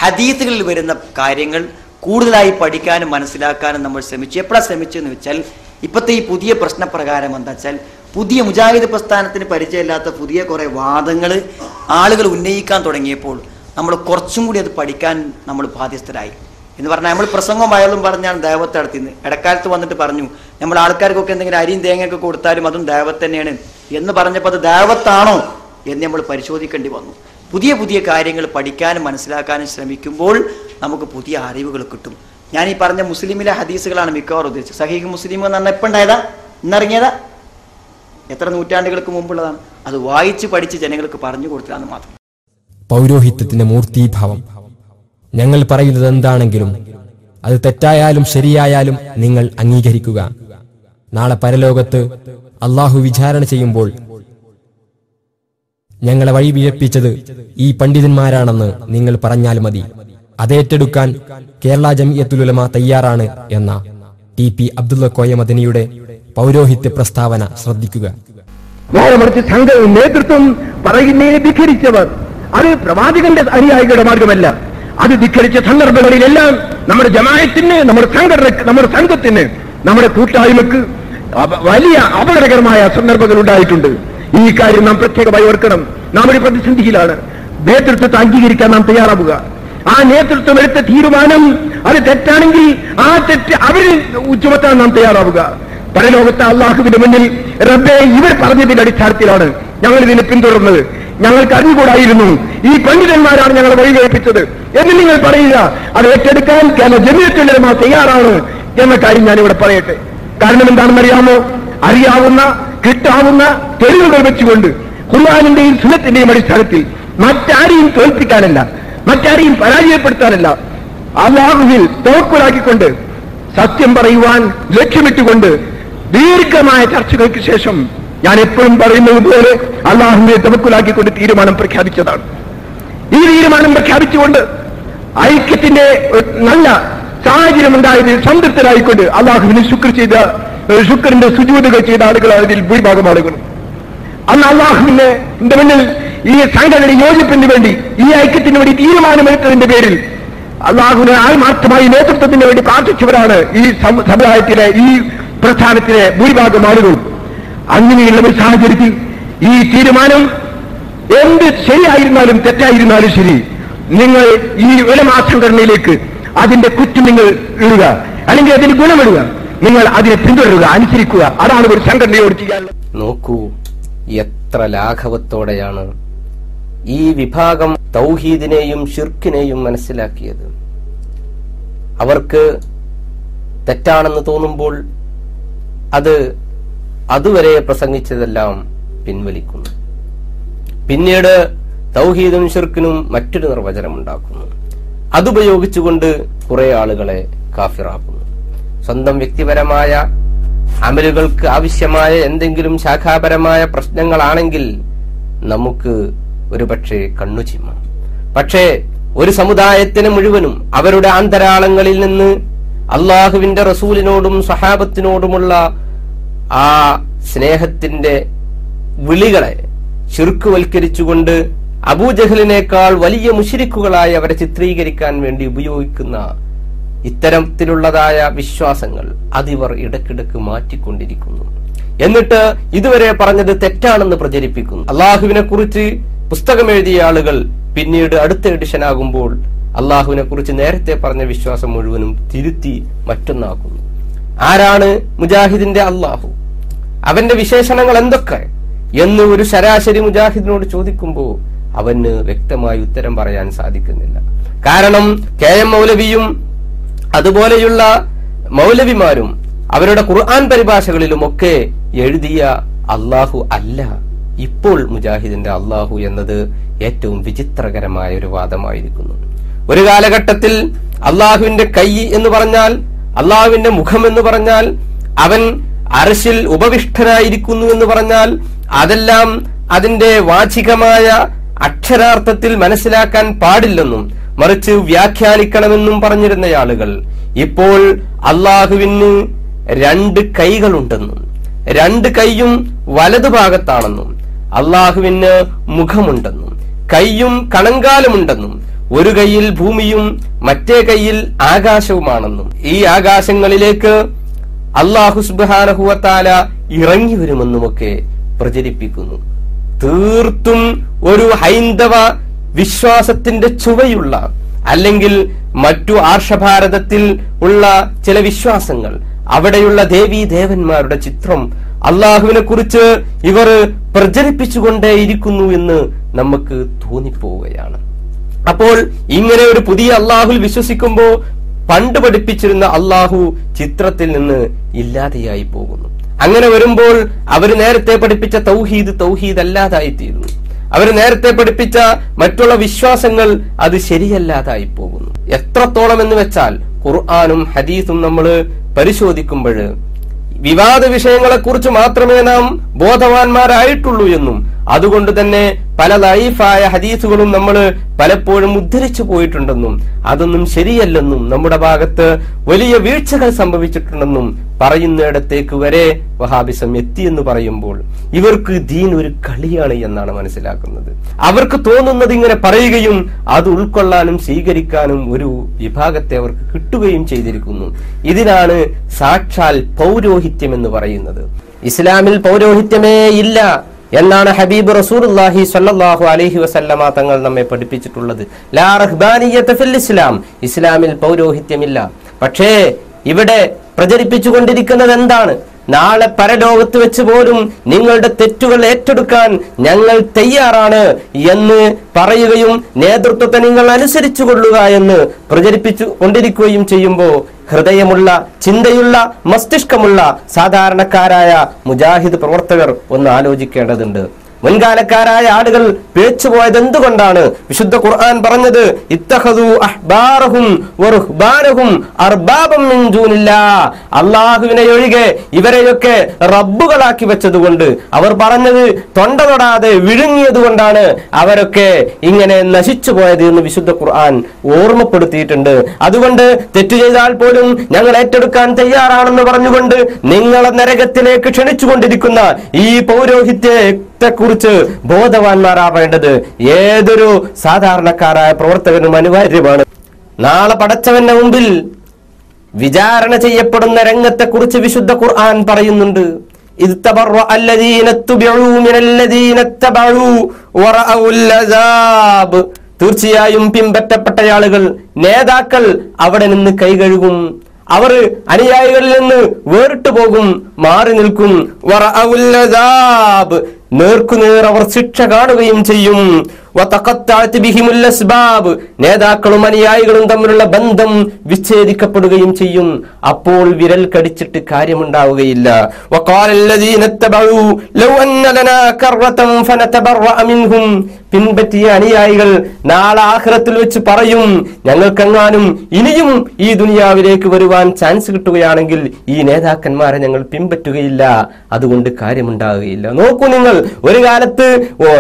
ഹദീസുകളിൽ വരുന്ന കാര്യങ്ങൾ കൂടുതലായി പഠിക്കാനും മനസ്സിലാക്കാനും നമ്മൾ ശ്രമിച്ചു. എപ്പോഴാണ് ശ്രമിച്ചതെന്ന് വെച്ചാൽ ഇപ്പോഴത്തെ ഈ പുതിയ പ്രശ്നപ്രകാരം എന്താ വെച്ചാൽ പുതിയ മുജാഹിദ് പ്രസ്ഥാനത്തിന് പരിചയമില്ലാത്ത പുതിയ കുറേ വാദങ്ങൾ ആളുകൾ ഉന്നയിക്കാൻ തുടങ്ങിയപ്പോൾ നമ്മൾ കുറച്ചും കൂടി അത് പഠിക്കാൻ നമ്മൾ ബാധ്യസ്ഥരായി. എന്ന് പറഞ്ഞാൽ നമ്മൾ പ്രസംഗം അയാളും പറഞ്ഞാണ് ദേവത്തെ നടത്തിയത്. ഇടക്കാലത്ത് വന്നിട്ട് പറഞ്ഞു നമ്മൾ ആൾക്കാർക്കൊക്കെ എന്തെങ്കിലും അരിയും തേങ്ങയൊക്കെ കൊടുത്താലും അതും ദേവത്ത് തന്നെയാണ് എന്ന് പറഞ്ഞപ്പോൾ അത് ദേവത്താണോ എന്ന് നമ്മൾ പരിശോധിക്കേണ്ടി വന്നു. പുതിയ പുതിയ കാര്യങ്ങൾ പഠിക്കാനും മനസ്സിലാക്കാനും ശ്രമിക്കുമ്പോൾ നമുക്ക് പുതിയ അറിവുകൾ കിട്ടും. ഞാൻ ഈ പറഞ്ഞ മുസ്ലിമിലെ ഹദീസുകളാണ് മിക്കവാറും ഉദ്ദേശിച്ചത്. സഹീഹ് മുസ്ലിം എന്ന് പറഞ്ഞാൽ എപ്പോൾ ഇന്നിറങ്ങിയതാ? എത്ര നൂറ്റാണ്ടുകൾക്ക് മുമ്പുള്ളതാണ്? അത് വായിച്ച് പഠിച്ച് ജനങ്ങൾക്ക് പറഞ്ഞു കൊടുത്തതാണ് മാത്രം. പൗരോഹിത്യത്തിന്റെ മൂർത്തീഭാവം. ഞങ്ങൾ പറയുന്നത് എന്താണെങ്കിലും അത് തെറ്റായാലും ശരിയായാലും നിങ്ങൾ അംഗീകരിക്കുക. നാളെ പരലോകത്ത് അള്ളാഹു വിചാരണ ചെയ്യുമ്പോൾ ഞങ്ങളെ വഴി വിഴപ്പിച്ചത് ഈ പണ്ഡിതന്മാരാണെന്ന് നിങ്ങൾ പറഞ്ഞാൽ മതി. അതേറ്റെടുക്കാൻ കേരള ജമിയത്തുലമ തയ്യാറാണ് എന്ന ടി പി അബ്ദുള്ള കോയമദിനിയുടെ പൗരോഹിത്യ പ്രസ്താവന ശ്രദ്ധിക്കുക. നേതൃത്വം പറയുന്നതിനെ ധിഖരിച്ചവർ അത് പ്രവാചകന്റെ അനുയായികളുടെ മാർഗമല്ല. അത് ധിക്കരിച്ച സന്ദർഭങ്ങളിലെല്ലാം നമ്മുടെ ജമായത്തിന് നമ്മുടെ സംഘടനക്ക് നമ്മുടെ സംഘത്തിന് നമ്മുടെ കൂട്ടായ്മക്ക് വലിയ അപകടകരമായ സന്ദർഭങ്ങൾ ഉണ്ടായിട്ടുണ്ട്. ഈ കാര്യം നാം പ്രത്യേകമായി ഓർക്കണം. നാം ഒരു പ്രതിസന്ധിയിലാണ്. നേതൃത്വത്തെ അംഗീകരിക്കാൻ നാം തയ്യാറാവുക. ആ നേതൃത്വം എടുത്ത തീരുമാനം അത് തെറ്റാണെങ്കിൽ ആ തെറ്റ് അവരിൽ ചുമത്താൻ നാം തയ്യാറാവുക. പരലോകത്തെ അള്ളാഹുവിന്റെ മുന്നിൽ റബ്ബെ ഇവർ പറഞ്ഞതിന്റെ അടിസ്ഥാനത്തിലാണ് ഞങ്ങൾ ഇതിനെ പിന്തുടർന്നത്. ഞങ്ങൾക്ക് അറിഞ്ഞുകൂടായിരുന്നു ഈ പണ്ഡിതന്മാരാണ് ഞങ്ങളെ വഴികഴിപ്പിച്ചത്. എന്ന് നിങ്ങൾ പറയുക. അത് ഏറ്റെടുക്കാൻ കേരള ജമീയത്തുള്ളവർ തയ്യാറാണ് എന്ന കാര്യം ഞാനിവിടെ പറയട്ടെ. കാരണം എന്താണെന്ന് അറിയാമോ? അറിയാവുന്ന കിട്ടാവുന്ന തെളിവുകൾ വെച്ചുകൊണ്ട് ഖുർആാനിന്റെയും സുനത്തിന്റെയും അടിസ്ഥാനത്തിൽ മറ്റാരെയും തോൽപ്പിക്കാനല്ല മറ്റാരെയും പരാജയപ്പെടുത്താനല്ല അള്ളാഹുവിൽ തോക്കുലാക്കിക്കൊണ്ട് സത്യം പറയുവാൻ ലക്ഷ്യമിട്ടുകൊണ്ട് ദീർഘമായ ചർച്ചകൾക്ക് ശേഷം ഞാൻ എപ്പോഴും പറയുന്നത് പോലെ അള്ളാഹുവിനെ തവക്കുലാക്കിക്കൊണ്ട് തീരുമാനം പ്രഖ്യാപിച്ചതാണ്. ഈ തീരുമാനം പ്രഖ്യാപിച്ചുകൊണ്ട് ഐക്യത്തിന്റെ നല്ല സാഹചര്യം ഉണ്ടായതിൽ സംതൃപ്തരായിക്കൊണ്ട് അള്ളാഹുവിന് ശുക്ർ ചെയ്ത ശുക്രന്റെ സുജൂതുകൾ ചെയ്ത ആളുകൾ അതിൽ ഭൂരിഭാഗം ആളുകളും. അന്ന് അള്ളാഹുവിന്റെ എന്റെ മുന്നിൽ ഈ സംഘടന യോജിപ്പിന് വേണ്ടി ഈ ഐക്യത്തിന് വേണ്ടി തീരുമാനമെടുത്തതിന്റെ പേരിൽ അള്ളാഹുവിനെ ആത്മാർത്ഥമായി നേതൃത്വത്തിന് വേണ്ടി പ്രാർത്ഥിച്ചവരാണ് ഈ സമുദായത്തിലെ ഈ പ്രസ്ഥാനത്തിലെ ഭൂരിഭാഗം ആളുകളും. അങ്ങനെയുള്ള ഒരു സാഹചര്യത്തിൽ ഈ തീരുമാനം എന്ത് ശരിയായിരുന്നാലും തെറ്റായിരുന്നാലും ശരി നിങ്ങൾ ഈ ഉലമാ സംഘടനയിലേക്ക് അതിന്റെ കുറ്റം നിങ്ങൾ ഇടുക. അല്ലെങ്കിൽ അതിന് ഗുണമിടുക. നിങ്ങൾ അതിനെ പിന്തുടരുക അനുസരിക്കുക. അതാണ് ഒരു സംഘടനയോട് ചെയ്യാനുള്ളത്. നോക്കൂ എത്ര ലാഘവത്തോടെയാണ് ഈ വിഭാഗം തൗഹീദിനെയും ഷിർക്കിനെയും മനസ്സിലാക്കിയത്. അവർക്ക് തെറ്റാണെന്ന് തോന്നുമ്പോൾ അത് അതുവരെ പ്രസംഗിച്ചതെല്ലാം പിൻവലിക്കുന്നു. പിന്നീട് തൗഹീദും ഷിർക്കിനും മറ്റൊരു നിർവചനം ഉണ്ടാക്കുന്നു അതുപയോഗിച്ചുകൊണ്ട് കുറെ ആളുകളെ കാഫിറാക്കുന്നു. സ്വന്തം വ്യക്തിപരമായ അമലുകൾക്ക് ആവശ്യമായ എന്തെങ്കിലും ശാഖാപരമായ പ്രശ്നങ്ങളാണെങ്കിൽ നമുക്ക് ഒരുപക്ഷെ കണ്ണു ചിമ്മാം. പക്ഷേ ഒരു സമുദായത്തിന് മുഴുവനും അവരുടെ ആന്തരാളങ്ങളിൽ നിന്ന് അള്ളാഹുവിന്റെ റസൂലിനോടും സഹാബത്തിനോടുമുള്ള ആ സ്നേഹത്തിന്റെ വിളികളെ ചുരുക്കുവൽക്കരിച്ചുകൊണ്ട് അബൂജഹലിനേക്കാൾ വലിയ മുഷിരിക്കുകളായി അവരെ ചിത്രീകരിക്കാൻ വേണ്ടി ഉപയോഗിക്കുന്ന ഇത്തരത്തിലുള്ളതായ വിശ്വാസങ്ങൾ അതിവർ ഇടക്കിടക്ക് മാറ്റിക്കൊണ്ടിരിക്കുന്നു. എന്നിട്ട് ഇതുവരെ പറഞ്ഞത് തെറ്റാണെന്ന് പ്രചരിപ്പിക്കുന്നു. അള്ളാഹുവിനെ കുറിച്ച് പുസ്തകം എഴുതിയ ആളുകൾ പിന്നീട് അടുത്ത എഡിഷൻ ആകുമ്പോൾ അള്ളാഹുവിനെ കുറിച്ച് നേരത്തെ പറഞ്ഞ വിശ്വാസം മുഴുവനും തിരുത്തി മറ്റൊന്നാക്കുന്നു. ആരാണ് മുജാഹിദിന്റെ അള്ളാഹു? അവന്റെ വിശേഷണങ്ങൾ എന്തൊക്കെ? എന്ന് ഒരു ശരാശരി മുജാഹിദിനോട് ചോദിക്കുമ്പോൾ അവന് വ്യക്തമായി ഉത്തരം പറയാൻ സാധിക്കുന്നില്ല. കാരണം കെ എം മൗലവിയും അതുപോലെയുള്ള മൗലവിമാരും അവരുടെ ഖുർആൻ പരിഭാഷകളിലുമൊക്കെ എഴുതിയ അള്ളാഹു അല്ല. ഇപ്പോൾ മുജാഹിദിന്റെ അള്ളാഹു എന്നത് ഏറ്റവും വിചിത്രകരമായ ഒരു വാദമായിരിക്കുന്നു. ഒരു കാലഘട്ടത്തിൽ അള്ളാഹുവിന്റെ കൈ എന്ന് പറഞ്ഞാൽ അള്ളാഹുവിന്റെ മുഖം എന്ന് പറഞ്ഞാൽ അവൻ അർശിൽ ഉപവിഷ്ടനായിരിക്കുന്നു എന്ന് പറഞ്ഞാൽ അതെല്ലാം അതിന്റെ വാചികമായ അക്ഷരാർത്ഥത്തിൽ മനസ്സിലാക്കാൻ പാടില്ലെന്നും മറിച്ച് വ്യാഖ്യാനിക്കണമെന്നും പറഞ്ഞിരുന്ന ആളുകൾ ഇപ്പോൾ അള്ളാഹുവിന് രണ്ട് കൈകളുണ്ടെന്നും രണ്ട് കൈയും വലതു ഭാഗത്താണെന്നും അള്ളാഹുവിന് മുഖമുണ്ടെന്നും കൈയും കണങ്കാലമുണ്ടെന്നും ഒരു കൈയിൽ ഭൂമിയും മറ്റേ കൈയിൽ ആകാശവുമാണെന്നും ഈ ആകാശങ്ങളിലേക്ക് അള്ളാഹു സുബാനഹുവത്താല ഇറങ്ങി വരുമെന്നുമൊക്കെ പ്രചരിപ്പിക്കുന്നു. തീർത്തും ഒരു ഹൈന്ദവ വിശ്വാസത്തിന്റെ ചുവയുള്ള അല്ലെങ്കിൽ മറ്റു ആർഷഭാരതത്തിൽ ഉള്ള ചില വിശ്വാസങ്ങൾ അവിടെയുള്ള ദേവീ ദേവന്മാരുടെ ചിത്രം അള്ളാഹുവിനെ കുറിച്ച് ഇവർ പ്രചരിപ്പിച്ചുകൊണ്ടേയിരിക്കുന്നു എന്ന് നമുക്ക് തോന്നിപ്പോവുകയാണ്. അപ്പോൾ ഇങ്ങനെ ഒരു പുതിയ അള്ളാഹുൽ വിശ്വസിക്കുമ്പോൾ പണ്ട് പഠിപ്പിച്ചിരുന്ന അള്ളാഹു ചിത്രത്തിൽ നിന്ന് ഇല്ലാതെയായി പോകുന്നു. അങ്ങനെ വരുമ്പോൾ അവർ നേരത്തെ പഠിപ്പിച്ച തൗഹീദ് തൗഹീദ് അല്ലാതായി തീരുന്നു അവർ നേരത്തെ പഠിപ്പിച്ച മറ്റുള്ള വിശ്വാസങ്ങൾ അത് ശരിയല്ലാതായി പോകുന്നു എത്രത്തോളം എന്ന് വെച്ചാൽ ഖുർആാനും ഹദീസും നമ്മൾ പരിശോധിക്കുമ്പോൾ വിവാദ വിഷയങ്ങളെക്കുറിച്ച് മാത്രമേ നാം ബോധവാന്മാരായിട്ടുള്ളൂ എന്നും അതുകൊണ്ട് തന്നെ പല ലൈഫായ ഹദീസുകളും നമ്മൾ പലപ്പോഴും ഉദ്ധരിച്ചു പോയിട്ടുണ്ടെന്നും അതൊന്നും ശരിയല്ലെന്നും നമ്മുടെ ഭാഗത്ത് വലിയ വീഴ്ചകൾ സംഭവിച്ചിട്ടുണ്ടെന്നും പറയുന്നിടത്തേക്ക് വരെ വഹാബിസം എത്തിയെന്ന് പറയുമ്പോൾ ഇവർക്ക് ദീൻ ഒരു കളിയാണ് എന്നാണ് മനസ്സിലാക്കുന്നത്. അവർക്ക് തോന്നുന്നത് ഇങ്ങനെ പറയുകയും അത് ഉൾക്കൊള്ളാനും സ്വീകരിക്കാനും ഒരു വിഭാഗത്തെ അവർക്ക് കിട്ടുകയും ചെയ്തിരിക്കുന്നു. ഇതിനാണ് സാക്ഷാൽ പൗരോഹിത്യം എന്ന് പറയുന്നത്. ഇസ്ലാമിൽ പൗരോഹിത്യമേ ഇല്ല. എന്നാണ് ഹബീബ് റസൂലുള്ളാഹി സ്വല്ലല്ലാഹു അലൈഹി വസല്ലമ തങ്ങൾ നമ്മെ പഠിപ്പിച്ചിട്ടുള്ളത്. ലാ ഇസ്ലാം. ഇസ്ലാമിൽ പൗരോഹിത്യമില്ല. പക്ഷേ ഇവിടെ പ്രചരിപ്പിച്ചുകൊണ്ടിരിക്കുന്നത് എന്താണ് നാളെ പരലോകത്ത് വെച്ച് പോലും നിങ്ങളുടെ തെറ്റുകൾ ഏറ്റെടുക്കാൻ ഞങ്ങൾ തയ്യാറാണ് എന്ന് പറയുകയും നേതൃത്വത്തെ നിങ്ങൾ അനുസരിച്ചു കൊള്ളുക എന്ന് പ്രചരിപ്പിച്ചു കൊണ്ടിരിക്കുകയും ചെയ്യുമ്പോൾ ഹൃദയമുള്ള ചിന്തയുള്ള മസ്തിഷ്കമുള്ള സാധാരണക്കാരായ മുജാഹിദ് പ്രവർത്തകർ ഒന്ന് ആലോചിക്കേണ്ടതുണ്ട്. മുൻകാലക്കാരായ ആളുകൾ പേച്ചുപോയത് എന്തുകൊണ്ടാണ്? വിശുദ്ധ ഖുർആൻ പറഞ്ഞത് അള്ളാഹുവിനെ ഒഴികെ ഇവരെയൊക്കെ റബ്ബുകളാക്കി വെച്ചതുകൊണ്ട് അവർ പറഞ്ഞത് തൊണ്ട തൊടാതെ വിഴുങ്ങിയത് കൊണ്ടാണ് അവരൊക്കെ ഇങ്ങനെ നശിച്ചു പോയത് എന്ന് വിശുദ്ധ ഖുർആൻ ഓർമ്മപ്പെടുത്തിയിട്ടുണ്ട്. അതുകൊണ്ട് തെറ്റു ചെയ്താൽ പോലും ഞങ്ങൾ ഏറ്റെടുക്കാൻ തയ്യാറാണെന്ന് പറഞ്ഞുകൊണ്ട് നിങ്ങളെ നരകത്തിലേക്ക് ക്ഷണിച്ചുകൊണ്ടിരിക്കുന്ന ഈ പൗരോഹിത്യത്തെ കുറിച്ച് ബോധവാന്മാരാവേണ്ടത് ഏതൊരു സാധാരണക്കാരായ പ്രവർത്തകനും അനിവാര്യമാണ് നാളെ പടച്ചവന്റെ മുമ്പിൽ വിചാരണ ചെയ്യപ്പെടുന്ന രംഗത്തെക്കുറിച്ച് വിശുദ്ധ ഖുർആൻ പറയുന്നുണ്ട് إذ تبرأ الذين اتبعوا من الذين اتبعوا ورأوا العذاب തീർച്ചയായും പിൻപറ്റപ്പെട്ട ആളുകൾ നേതാക്കൾ അവിടെ നിന്ന് കൈകഴുകും അവർ അനുയായികളിൽ നിന്ന് വേറിട്ടു പോകും മാറി നിൽക്കും വറഅഉൽ അദാബ് നേർക്കുനേർ അവർ ശിക്ഷ കാണുകയും ചെയ്യും. നേതാക്കളും അനുയായികളും തമ്മിലുള്ള ബന്ധം വിച്ഛേദിക്കപ്പെടുകയും ചെയ്യും. അപ്പോൾ വിരൽ കടിച്ചിട്ട് കാര്യമുണ്ടാവുകയില്ല. പിൻപറ്റിയ അനുയായികൾ നാളെ വെച്ച് പറയും ഞങ്ങൾക്കെങ്ങാനും ഇനിയും ഈ ദുനിയാവിലേക്ക് വരുവാൻ ചാൻസ് കിട്ടുകയാണെങ്കിൽ ഈ നേതാക്കന്മാരെ ഞങ്ങൾ പിൻപറ്റുകയില്ല. അതുകൊണ്ട് കാര്യമുണ്ടാകുകയില്ല. നോക്കൂ നിങ്ങൾ ഒരു കാലത്ത്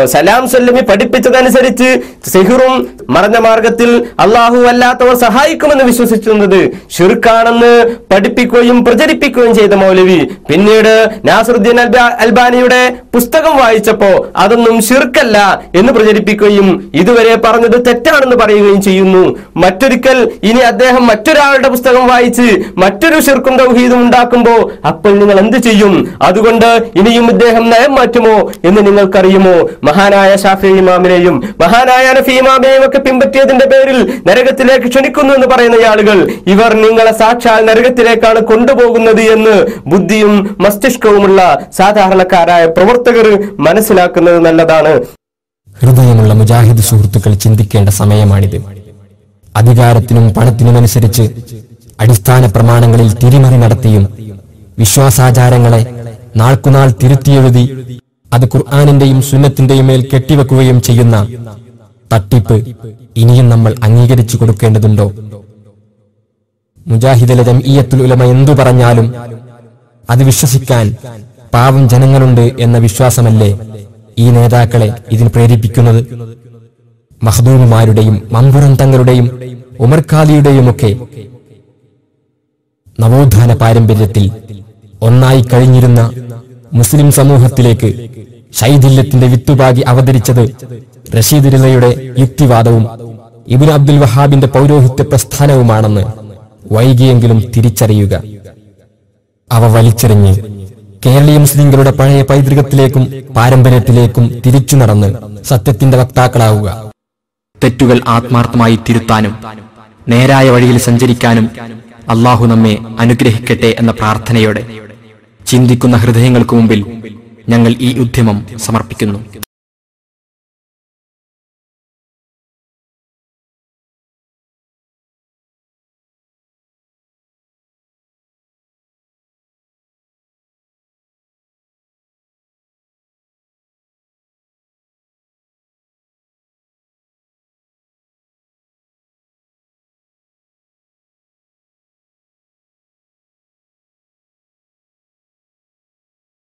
സലാം സല്ലമി പഠിപ്പിച്ചതനുസരിച്ച് സെഹുറും മറഞ്ഞ മാർഗത്തിൽ അള്ളാഹു അല്ലാത്തവർ സഹായിക്കുമെന്ന് വിശ്വസിച്ചിരുന്നത്. ഷിർക്കാണെന്ന് പഠിപ്പിക്കുകയും പ്രചരിപ്പിക്കുകയും ചെയ്ത മൗലവി. പിന്നീട് നാസറുദ്ദീൻ അൽബാനിയുടെ പുസ്തകം വായിച്ചപ്പോ അതൊന്നും ഷിർക്കല്ല എന്ന് പ്രചരിപ്പിക്കുകയും ഇതുവരെ പറഞ്ഞത് തെറ്റാണെന്ന് പറയുകയും ചെയ്യുന്നു. മറ്റൊരിക്കൽ ഇനി അദ്ദേഹം മറ്റൊരാളുടെ പുസ്തകം വായിച്ച് മറ്റൊരു ഷിർക്കും തൗഹീദും ഉണ്ടാക്കുമ്പോൾ അപ്പോൾ നിങ്ങൾ എന്ത് ചെയ്യും? അതുകൊണ്ട് ഇനിയും ഇദ്ദേഹം നയം മാറ്റുമോ എന്ന് നിങ്ങൾക്കറിയുമോ? മഹാനായ ഷാഫി ഇമാമിനെയും മഹാനായ നഫി ഇമാമിനെയും ഒക്കെ പിൻപറ്റിയതിന്റെ പേരിൽ നരകത്തിലേക്ക് ക്ഷണിക്കുന്നു എന്ന് പറയുന്ന ആളുകൾ ഇവർ നിങ്ങളെ സാക്ഷാൽ നരകത്തിലേക്കാണ് കൊണ്ടുപോകുന്നത് എന്ന് ബുദ്ധിയും മസ്തിഷ്കവുമുള്ള സാധാരണക്കാരായ പ്രവർത്തകർ മനസ്സിലാക്കുന്നത് നല്ലതാണ്. ഹൃദയമുള്ള മുജാഹിദ് സുഹൃത്തുക്കൾ ചിന്തിക്കേണ്ട സമയമാണിത്. അധികാരത്തിനും പണത്തിനുമനുസരിച്ച് അടിസ്ഥാന പ്രമാണങ്ങളിൽ തിരിമറി നടത്തിയും വിശ്വാസാചാരങ്ങളെ നാൾക്കുനാൾ തിരുത്തിയെഴുതി അത് ഖുർആാനിന്റെയും സുന്നത്തിന്റെയും മേൽ കെട്ടിവെക്കുകയും ചെയ്യുന്ന തട്ടിപ്പ് ഇനിയും നമ്മൾ അംഗീകരിച്ചു കൊടുക്കേണ്ടതുണ്ടോ? മുജാഹിദിലെ ജംഇയത്തുൽ ഉലമ എന്തു പറഞ്ഞാലും അത് വിശ്വസിക്കാൻ പാവം ജനങ്ങളുണ്ട് എന്ന വിശ്വാസമല്ലേ? ഈ നേതാക്കളെ ഇതിന് പ്രേരിപ്പിക്കുന്നത് മഹദൂമുമാരുടെയും മമ്പുറം തങ്ങളുടെയും ഉമർഖാലിയുടെയുമൊക്കെ നവോത്ഥാന പാരമ്പര്യത്തിൽ ഒന്നായി കഴിഞ്ഞിരുന്ന മുസ്ലിം സമൂഹത്തിലേക്ക് ശൈഥില്യത്തിന്റെ വിത്തുപാകി അവതരിച്ചത് റഷീദ് റിലയുടെ യുക്തിവാദവും ഇബിൻ അബ്ദുൽ വഹാബിന്റെ പൗരോഹിത്യ പ്രസ്ഥാനവുമാണെന്ന് വൈകിയെങ്കിലും തിരിച്ചറിയുക. അവ വലിച്ചെറിഞ്ഞ് കേരളീയ മുസ്ലിങ്ങളുടെ പഴയ പൈതൃകത്തിലേക്കും പാരമ്പര്യത്തിലേക്കും തിരിച്ചു നടന്ന് സത്യത്തിന്റെ വക്താക്കളാവുക. തെറ്റുകൾ ആത്മാർത്ഥമായി തിരുത്താനും നേരായ വഴിയിൽ സഞ്ചരിക്കാനും അള്ളാഹു നമ്മെ അനുഗ്രഹിക്കട്ടെ എന്ന പ്രാർത്ഥനയോടെ ചിന്തിക്കുന്ന ഹൃദയങ്ങൾക്ക് മുമ്പിൽ ഞങ്ങൾ ഈ ഉദ്യമം സമർപ്പിക്കുന്നു.